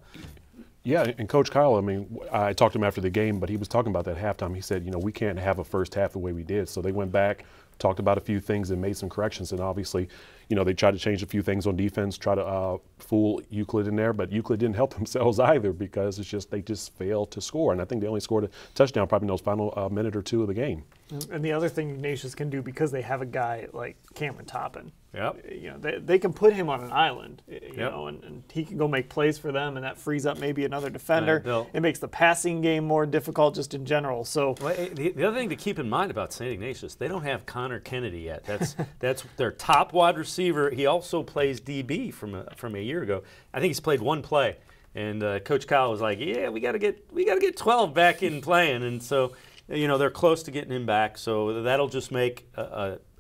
Yeah, and Coach Kyle, I mean, I talked to him after the game, but he was talking about that halftime. He said, you know, we can't have a first half the way we did. So they went back, talked about a few things and made some corrections. And obviously, you know, they tried to change a few things on defense, try to uh, fool Euclid in there, but Euclid didn't help themselves either because it's just they just failed to score. And I think they only scored a touchdown probably in those final uh, minute or two of the game. And the other thing Ignatius can do because they have a guy like Cameron Toppin. Yep. You know, they, they can put him on an island, you Yep. know, and, and he can go make plays for them, and that frees up maybe another defender. Right, it makes the passing game more difficult just in general. So Well, eh, the, the other thing to keep in mind about St. Ignatius, they don't have Connor Kennedy yet. That's that's their top wide receiver. He also plays DB from a, from a year ago. I think he's played one play, and uh, Coach Kyle was like, "Yeah, we got to get we got to get 12 back in playing," and so you know they're close to getting him back. So that'll just make a,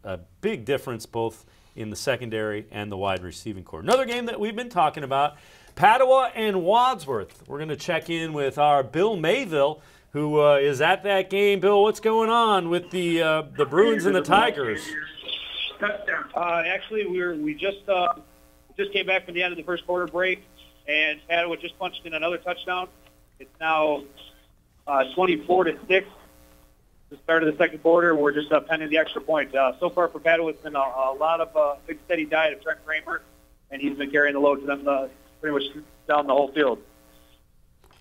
a, a big difference both in the secondary and the wide receiving core. Another game that we've been talking about. Padua and Wadsworth. We're going to check in with our Bill Mayville, who uh, is at that game. Bill, what's going on with the uh, the Bruins and the Tigers? Uh, actually, we were we just uh, just came back from the end of the first quarter break, and Padua just punched in another touchdown. It's now uh, 24 to six. The start of the second quarter, we're just uh, pending the extra point. Uh, so far for Padua, it's been a, a lot of uh, big steady diet of Trent Kramer, and he's been carrying the load to them uh, pretty much down the whole field.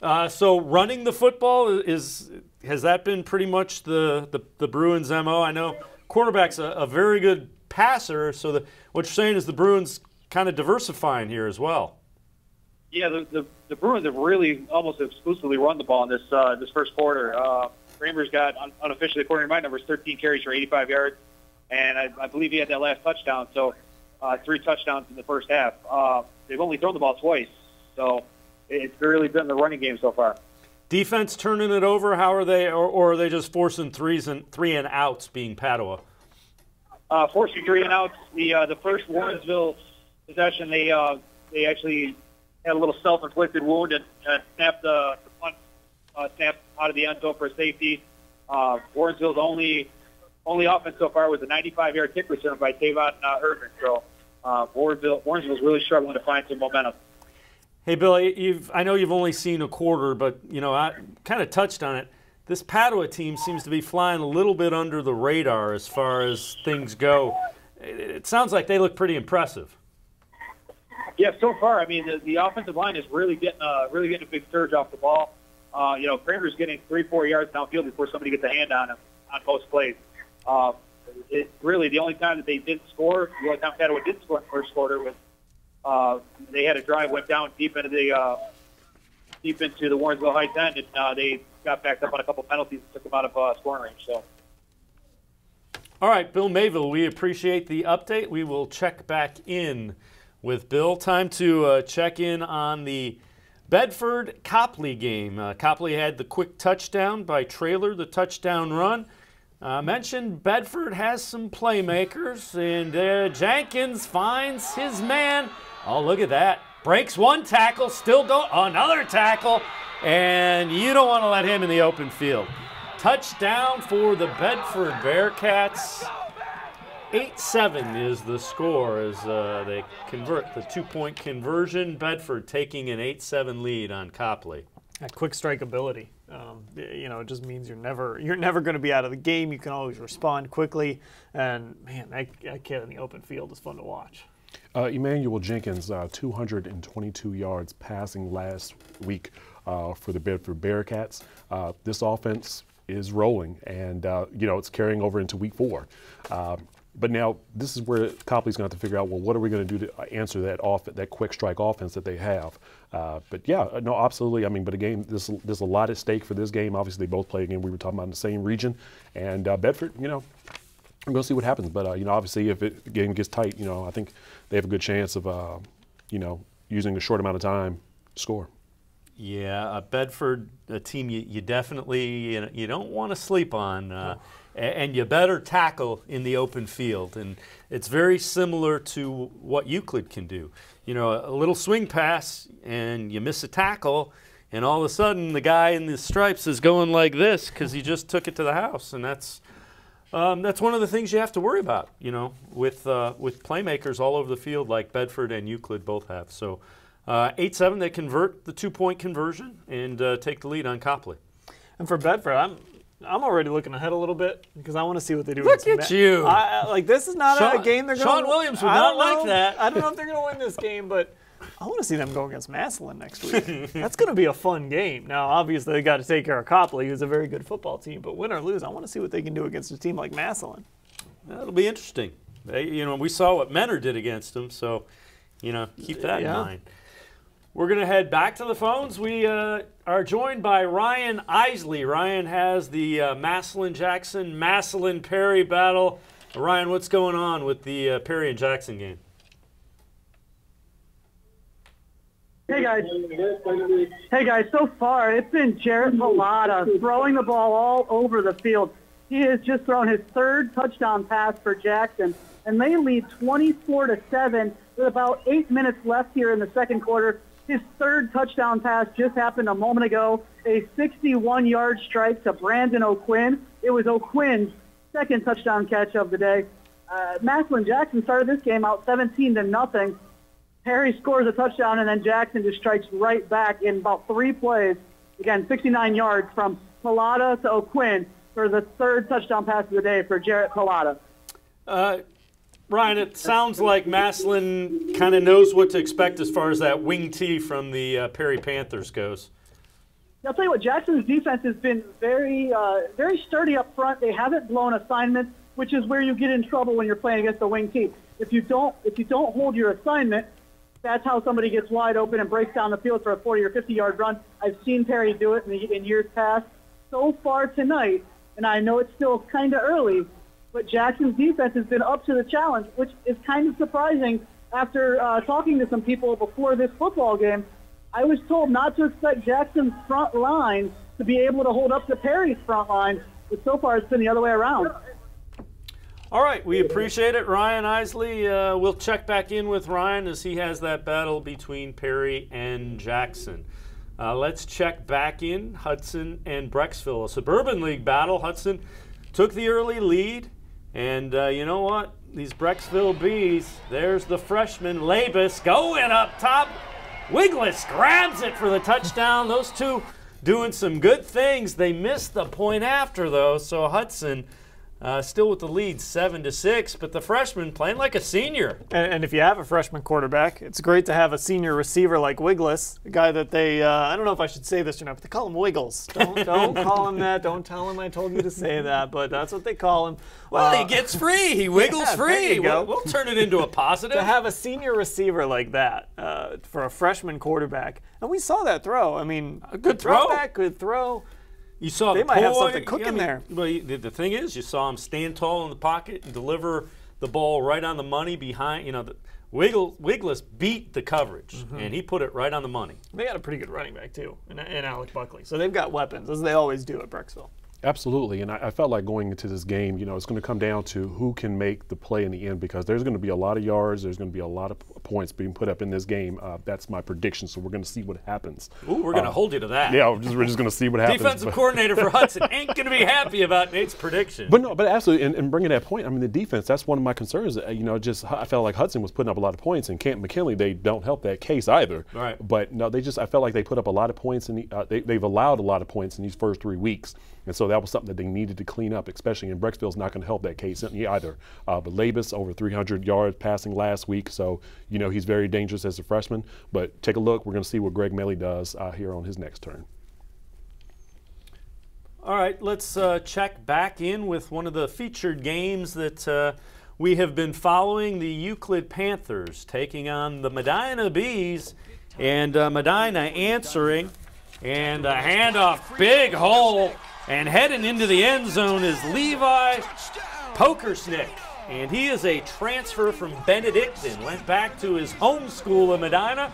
Uh, so running the football is has that been pretty much the the, the Bruins' mo? I know quarterback's a, a very good passer, so the, what you're saying is the Bruins kind of diversifying here as well. Yeah, the, the, the Bruins have really almost exclusively run the ball in this uh, this first quarter. Uh, Kramer's got unofficially, according to my numbers, 13 carries for 85 yards, and I, I believe he had that last touchdown. So uh, three touchdowns in the first half. Uh, they've only thrown the ball twice, so it's really been the running game so far. Defense turning it over. How are they, or, or are they just forcing threes and three and outs, being Padua? Uh, forcing three and outs. The uh, the first Warrensville possession, they uh, they actually had a little self-inflicted wound and uh, snapped the, uh, snapped out of the end zone for a safety. Uh, Warrensville's only only offense so far was a 95-yard kick return by Tavon uh, Urban. So uh, Warrensville Warrensville's really struggling to find some momentum. Hey, Bill, you've I know you've only seen a quarter, but you know I kind of touched on it. This Padua team seems to be flying a little bit under the radar as far as things go. It, it sounds like they look pretty impressive. Yeah, so far, I mean, the, the offensive line is really getting uh, really getting a big surge off the ball. Uh, you know, Kramer's getting three, four yards downfield before somebody gets a hand on him on most plays. Uh, it really the only time that they didn't score, the only time Padua didn't score in the first quarter was uh, they had a drive went down deep into the uh, deep into the Warrensville Heights end, and uh, they got backed up on a couple penalties and took them out of uh, scoring range. So. All right, Bill Mayville, we appreciate the update. We will check back in with Bill. Time to uh, check in on the Bedford Copley game. Uh, Copley had the quick touchdown by Trailer, the touchdown run. Uh, mentioned Bedford has some playmakers, and uh, Jenkins finds his man. Oh, look at that. Breaks one tackle, still go another tackle, and you don't want to let him in the open field. Touchdown for the Bedford Bearcats. 8-7 is the score as uh, they convert the two-point conversion. Bedford taking an 8-7 lead on Copley. That quick strike ability, um, you know, it just means you're never you're never going to be out of the game. You can always respond quickly, and man, that, that kid in the open field is fun to watch. Uh, Emmanuel Jenkins, uh, 222 yards passing last week uh, for the Bedford Bearcats. Uh, this offense is rolling, and uh, you know it's carrying over into week four. Uh, but now this is where Copley's going to have to figure out, well, what are we going to do to answer that off that quick strike offense that they have? Uh, but yeah, no, absolutely. I mean, but again, there's there's a lot at stake for this game. Obviously, they both play again. We were talking about in the same region, and uh, Bedford, you know, we're going to see what happens. But uh, you know, obviously, if it the game gets tight, you know, I think they have a good chance of, uh, you know, using a short amount of time to score. Yeah, uh, Bedford, a team you, you definitely you, know, you don't want to sleep on, uh, a- and you better tackle in the open field. And it's very similar to what Euclid can do. You know, a, little swing pass, and you miss a tackle, and all of a sudden the guy in the stripes is going like this because he just took it to the house, and that's um, that's one of the things you have to worry about. You know, with uh, with playmakers all over the field like Bedford and Euclid both have. So. Uh, 8-7, they convert the two-point conversion and uh, take the lead on Copley. And for Bedford, I'm I'm already looking ahead a little bit because I want to see what they do. Look at you. I, like this is not Sean- a game they're going. To Sean Williams would not don't like know- that. I don't know if they're going to win this game, but I want to see them go against Massillon next week. That's going to be a fun game. Now, obviously, they got to take care of Copley, who's a very good football team. But win or lose, I want to see what they can do against a team like Massillon. That'll be interesting. They, you know, we saw what Mentor did against them, so you know, keep that Yeah. in mind. We're going to head back to the phones. We uh, are joined by Ryan Isley. Ryan has the uh, Massillon Jackson, Massillon Perry battle. Ryan, what's going on with the uh, Perry and Jackson game? Hey guys. Hey guys, so far it's been Jared Pallotta throwing the ball all over the field. He has just thrown his third touchdown pass for Jackson, and they lead 24 to 7 with about eight minutes left here in the second quarter. His third touchdown pass just happened a moment ago, a 61-yard strike to Brandon O'Quinn. It was O'Quinn's second touchdown catch of the day. Uh, Jackson started this game out 17 to nothing. Perry scores a touchdown, and then Jackson just strikes right back in about three plays. Again, 69 yards from Pallotta to O'Quinn for the third touchdown pass of the day for Jarrett Pallotta. Uh, Ryan, it sounds like Massillon kind of knows what to expect as far as that wing tee from the uh, Perry Panthers goes. I'll tell you what, Jackson's defense has been very, uh, very sturdy up front. They haven't blown assignments, which is where you get in trouble when you're playing against a wing tee. If you don't, if you don't hold your assignment, that's how somebody gets wide open and breaks down the field for a 40 or 50 yard run. I've seen Perry do it in, the, in years past. So far tonight, and I know it's still kind of early, but Jackson's defense has been up to the challenge, which is kind of surprising. After uh, talking to some people before this football game, I was told not to expect Jackson's front line to be able to hold up to Perry's front line, but so far it's been the other way around. All right, we appreciate it, Ryan Isley. Uh, we'll check back in with Ryan as he has that battle between Perry and Jackson. Uh, let's check back in Hudson and Brecksville, a suburban league battle. Hudson took the early lead, and uh, you know what? These Brecksville Bees. There's the freshman Labus going up top. Wiglis grabs it for the touchdown. Those two doing some good things. They missed the point after though, so Hudson. Uh, still with the lead, seven to six, but the freshman playing like a senior. And, and if you have a freshman quarterback, it's great to have a senior receiver like Wiggles, a guy that they, uh, I don't know if I should say this or not, but they call him Wiggles. Don't, don't call him that. Don't tell him I told you to say that, but that's what they call him. Well, Uh, he gets free. He wiggles yeah, free. We'll, we'll turn it into a positive. to have a senior receiver like that uh, for a freshman quarterback, and we saw that throw. I mean, a good throw. back, good throw. You saw they the might have something cooking I mean, there. Well, the, the thing is, you saw him stand tall in the pocket and deliver the ball right on the money behind. You know, the, Wiggle, beat the coverage, Mm-hmm. and he put it right on the money. They got a pretty good running back too, and, in Alec Buckley. So they've got weapons, as they always do at Brecksville. Absolutely, and I, I felt like going into this game, you know, it's going to come down to who can make the play in the end because there's going to be a lot of yards, there's going to be a lot of points being put up in this game. Uh, that's my prediction. So we're going to see what happens. Ooh, we're going to Uh, hold you to that. Yeah, we're just, we're just going to see what happens. Defensive coordinator for Hudson ain't going to be happy about Nate's prediction. But no, but absolutely, and, and bringing that point, I mean, the defense, that's one of my concerns. Uh, You know, just I felt like Hudson was putting up a lot of points, and Canton McKinley, they don't help that case either. Right. But no, they just, I felt like they put up a lot of points, and uh, they, they've allowed a lot of points in these first three weeks. And so that was something that they needed to clean up, especially in Brecksville's not going to help that case either. Uh, but Labus, over 300 yards passing last week, so, you know, he's very dangerous as a freshman. But take a look. We're going to see what Greg Melly does uh, here on his next turn. All right, let's uh, check back in with one of the featured games that uh, we have been following the Euclid Panthers taking on the Medina Bees, and uh, Medina answering, and a handoff, big hole, and heading into the end zone is Levi Pokersnick. And he is a transfer from Benedictine, went back to his home school in Medina,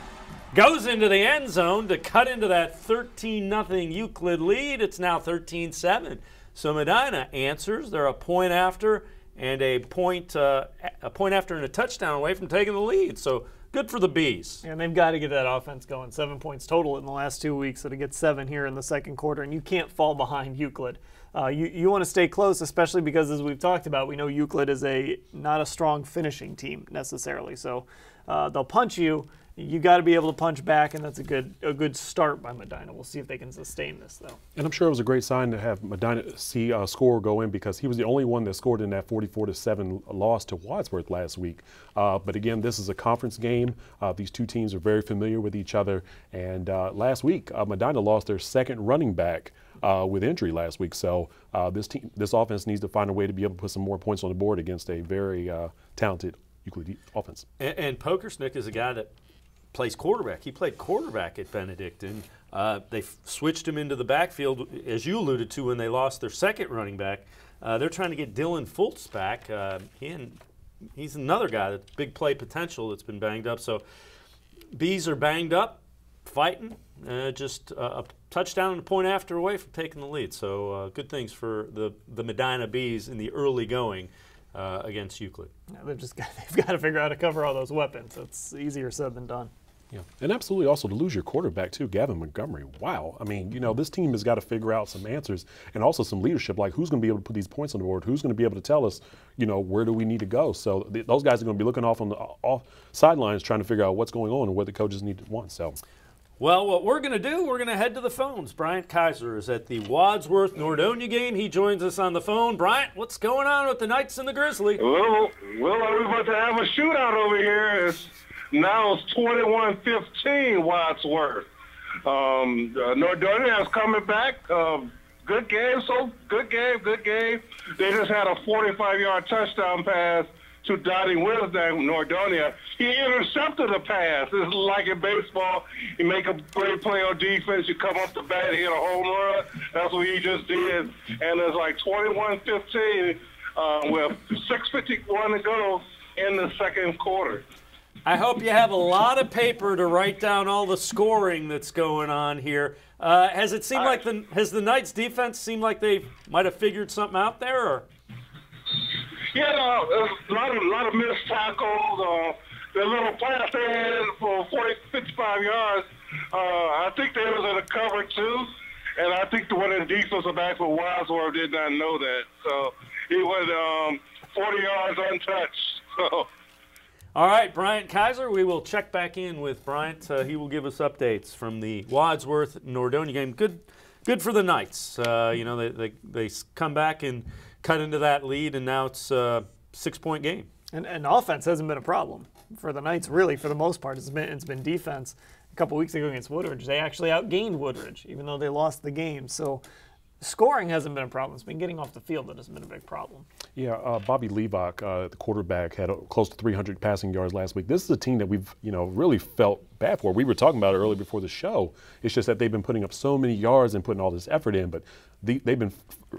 goes into the end zone to cut into that 13 0 Euclid lead. It's now 13 7. So Medina answers. They're a point after and a point, uh, a point after and a touchdown away from taking the lead. So good for the Bees. And they've got to get that offense going. Seven points total in the last two weeks, so to get seven here in the second quarter, and you can't fall behind Euclid. Uh, you you want to stay close, especially because as we've talked about, we know Euclid is a not a strong finishing team necessarily. So uh, they'll punch you, you got to be able to punch back, and that's a good a good start by Medina. We'll see if they can sustain this though. And I'm sure it was a great sign to have Medina see a score go in because he was the only one that scored in that 44 to seven loss to Wadsworth last week. Uh, but again, this is a conference game. Uh, these two teams are very familiar with each other. And uh, last week, uh, Medina lost their second running back. Uh, with injury last week, so uh, this team, this offense needs to find a way to be able to put some more points on the board against a very talented Euclid offense. And, and Pokersnick is a guy that plays quarterback. He played quarterback at Benedictine. Uh, they switched him into the backfield, as you alluded to, when they lost their second running back. Uh, they're trying to get Dylan Fultz back. Uh, he and, he's another guy that's big play potential that's been banged up. So bees are banged up, fighting. Uh, just a touchdown and a point after away from taking the lead. So uh, good things for the the Medina bees in the early going. Uh, against Euclid. Yeah, they've just got, they've got to figure out how to cover all those weapons. It's easier said than done. Yeah, and absolutely also to lose your quarterback too, Gavin Montgomery. Wow, I mean, you know, this team has got to figure out some answers and also some leadership. Like, who's going to be able to put these points on the board? Who's going to be able to tell us, you know, where do we need to go? So th- those guys are going to be looking off on the off sidelines, trying to figure out what's going on and what the coaches need to want. So. Well, what we're going to do, we're going to head to the phones. Bryant Kaiser is at the Wadsworth Nordonia game. He joins us on the phone. Bryant, what's going on with the Knights and the Grizzlies? Well, well, we're about to have a shootout over here. It's now it's 21-15 Wadsworth. Um, uh, Nordonia is coming back. Uh, good game, so good game, good game. They just had a 45-yard touchdown pass to Dottie Wisdom, Nordonia. He intercepted a pass. It's like in baseball. You make a great play on defense, you come off the bat hit a home run. That's what he just did. And it's like 21-15 uh, with 6.51 to go in the second quarter. I hope you have a lot of paper to write down all the scoring that's going on here. Uh, has it seemed like the has the Knights defense seemed like they might have figured something out there? Or? Yeah, uh, a lot of a lot of missed tackles. Uh, the little pass they had for 40, 55 yards. Uh, I think they was in a cover two, and I think the one in defensive back for Wadsworth did not know that. So he went um, 40 yards untouched. So. All right, Bryant Kaiser, we will check back in with Bryant. Uh, he will give us updates from the Wadsworth Nordonia game. Good, good for the Knights. Uh, you know, they, they, they come back and cut into that lead, and now it's a six point game. And, and offense hasn't been a problem for the Knights, really, for the most part. It's been, it's been defense. A couple weeks ago against Woodridge, they actually outgained Woodridge, even though they lost the game. So scoring hasn't been a problem. It's been getting off the field that has been a big problem. Yeah, uh, Bobby Levock, uh, the quarterback, had close to 300 passing yards last week. This is a team that we've, you know, really felt bad for. We were talking about it earlier before the show. It's just that they've been putting up so many yards and putting all this effort in, but the, they've been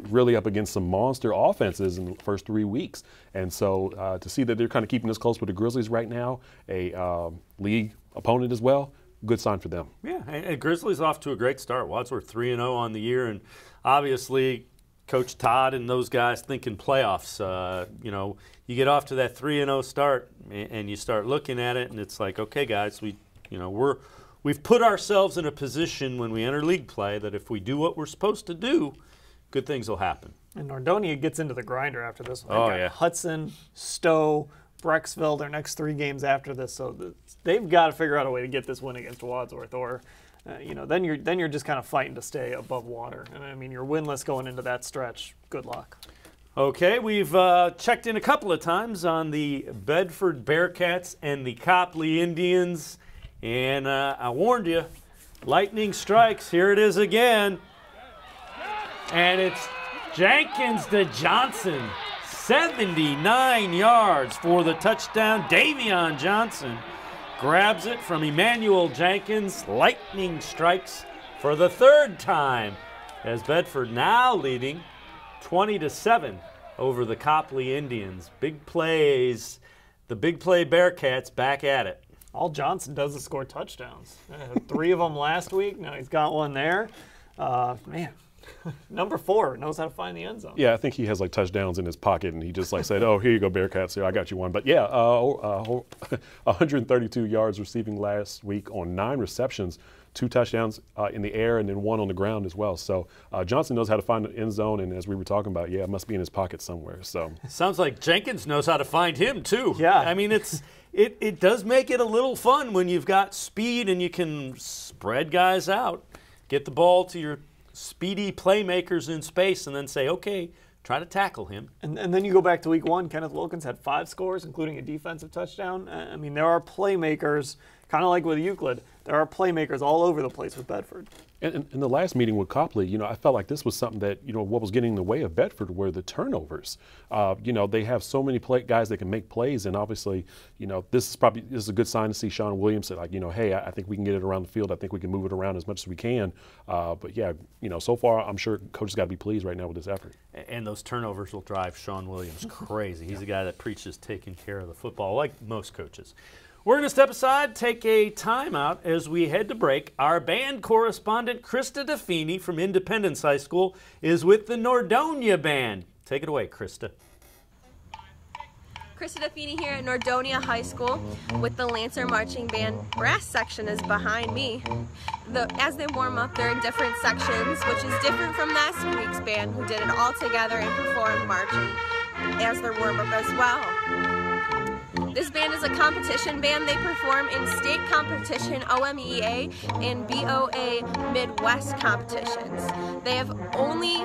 really up against some monster offenses in the first three weeks. And so uh, to see that they're kind of keeping this close with the Grizzlies right now, a um, league opponent as well, good sign for them. Yeah, and, and Grizzlies off to a great start. Wadsworth 3 0 on the year, and obviously Coach Todd and those guys thinking playoffs. Uh, you know, you get off to that three and zero start, and you start looking at it, and it's like, okay, guys, we, you know, we're we've put ourselves in a position when we enter league play that if we do what we're supposed to do, good things will happen. And Nordonia gets into the grinder after this one. Oh yeah, Hudson, Stow, Brecksville, their next three games after this. So they've got to figure out a way to get this win against Wadsworth, or uh, you know, then you're then you're just kind of fighting to stay above water. And I mean, you're winless going into that stretch. Good luck. Okay, we've uh, checked in a couple of times on the Bedford Bearcats and the Copley Indians, and uh, I warned you, lightning strikes. Here it is again, and it's Jenkins to Johnson. 79 yards for the touchdown. Davion Johnson grabs it from Emmanuel Jenkins. Lightning strikes for the third time as Bedford now leading 20 to 7 over the Copley Indians. Big plays. The big play Bearcats back at it. All Johnson does is score touchdowns. Uh, three of them last week. Now he's got one there. Uh, man, Number four knows how to find the end zone. Yeah, I think he has like touchdowns in his pocket, and he just like said, "Oh, here you go, Bearcats. Here, I got you one." But yeah, uh, uh, 132 yards receiving last week on nine receptions, two touchdowns uh, in the air and then one on the ground as well. So uh, Johnson knows how to find the end zone, and as we were talking about, yeah, it must be in his pocket somewhere. So sounds like Jenkins knows how to find him too. Yeah, I mean it's it it does make it a little fun when you've got speed and you can spread guys out, get the ball to your speedy playmakers in space, and then say, okay try to tackle him. And, and, then you go back to week one. Kenneth Wilkins had five scores, including a defensive touchdown. Uh, I mean, there are playmakers, kind of like with Euclid, there are playmakers all over the place with Bedford. In, in, the last meeting with Copley, you know, I felt like this was something that, you know, what was getting in the way of Bedford were the turnovers. Uh, you know, they have so many play, guys that can make plays, and obviously, you know, this is probably this is a good sign to see Sean Williams say, like, you know, hey, I, I, think we can get it around the field. I think we can move it around as much as we can. Uh, but yeah, you know, so far, I'm sure coach has got to be pleased right now with this effort. And those turnovers will drive Sean Williams crazy. He's a guy that preaches taking care of the football, like most coaches. We're going to step aside, take a timeout as we head to break. Our band correspondent, Krista Defini from Independence High School, is with the Nordonia Band. Take it away, Krista. Krista Defini here at Nordonia High School with the Lancer Marching Band. Brass section is behind me. The, as they warm up, they're in different sections, which is different from last week's band, who did it all together and performed marching as their warm up as well. This band is a competition band. They perform in state competition, OMEA, and BOA Midwest competitions. They have only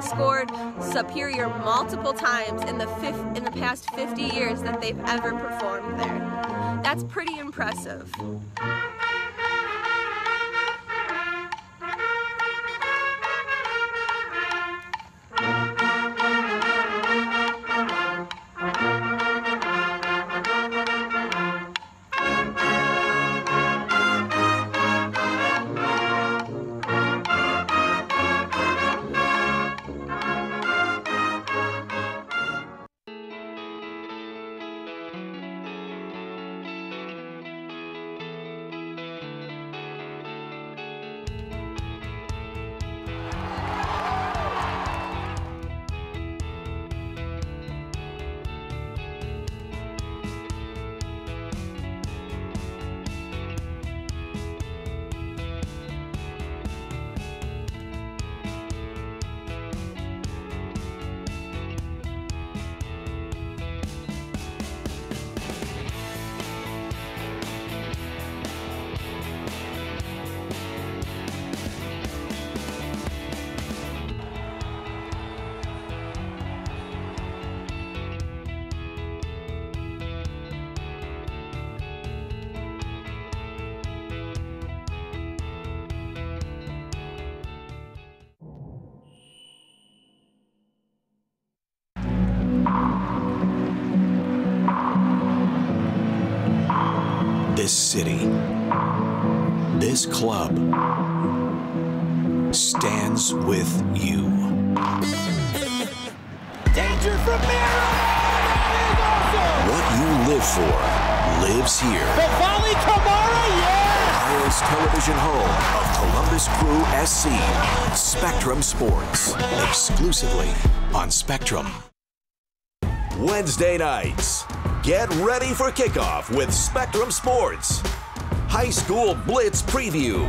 scored superior multiple times in the fifth, in the past 50 years that they've ever performed there. That's pretty impressive. Club stands with you. Danger from Mira! What you live for lives here. The volley Kamara, yes! Ohio's television home of Columbus Crew SC. Spectrum Sports. Exclusively on Spectrum. Wednesday nights. Get ready for kickoff with Spectrum Sports. High School Blitz Preview.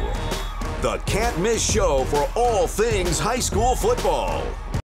The can't miss show for all things high school football.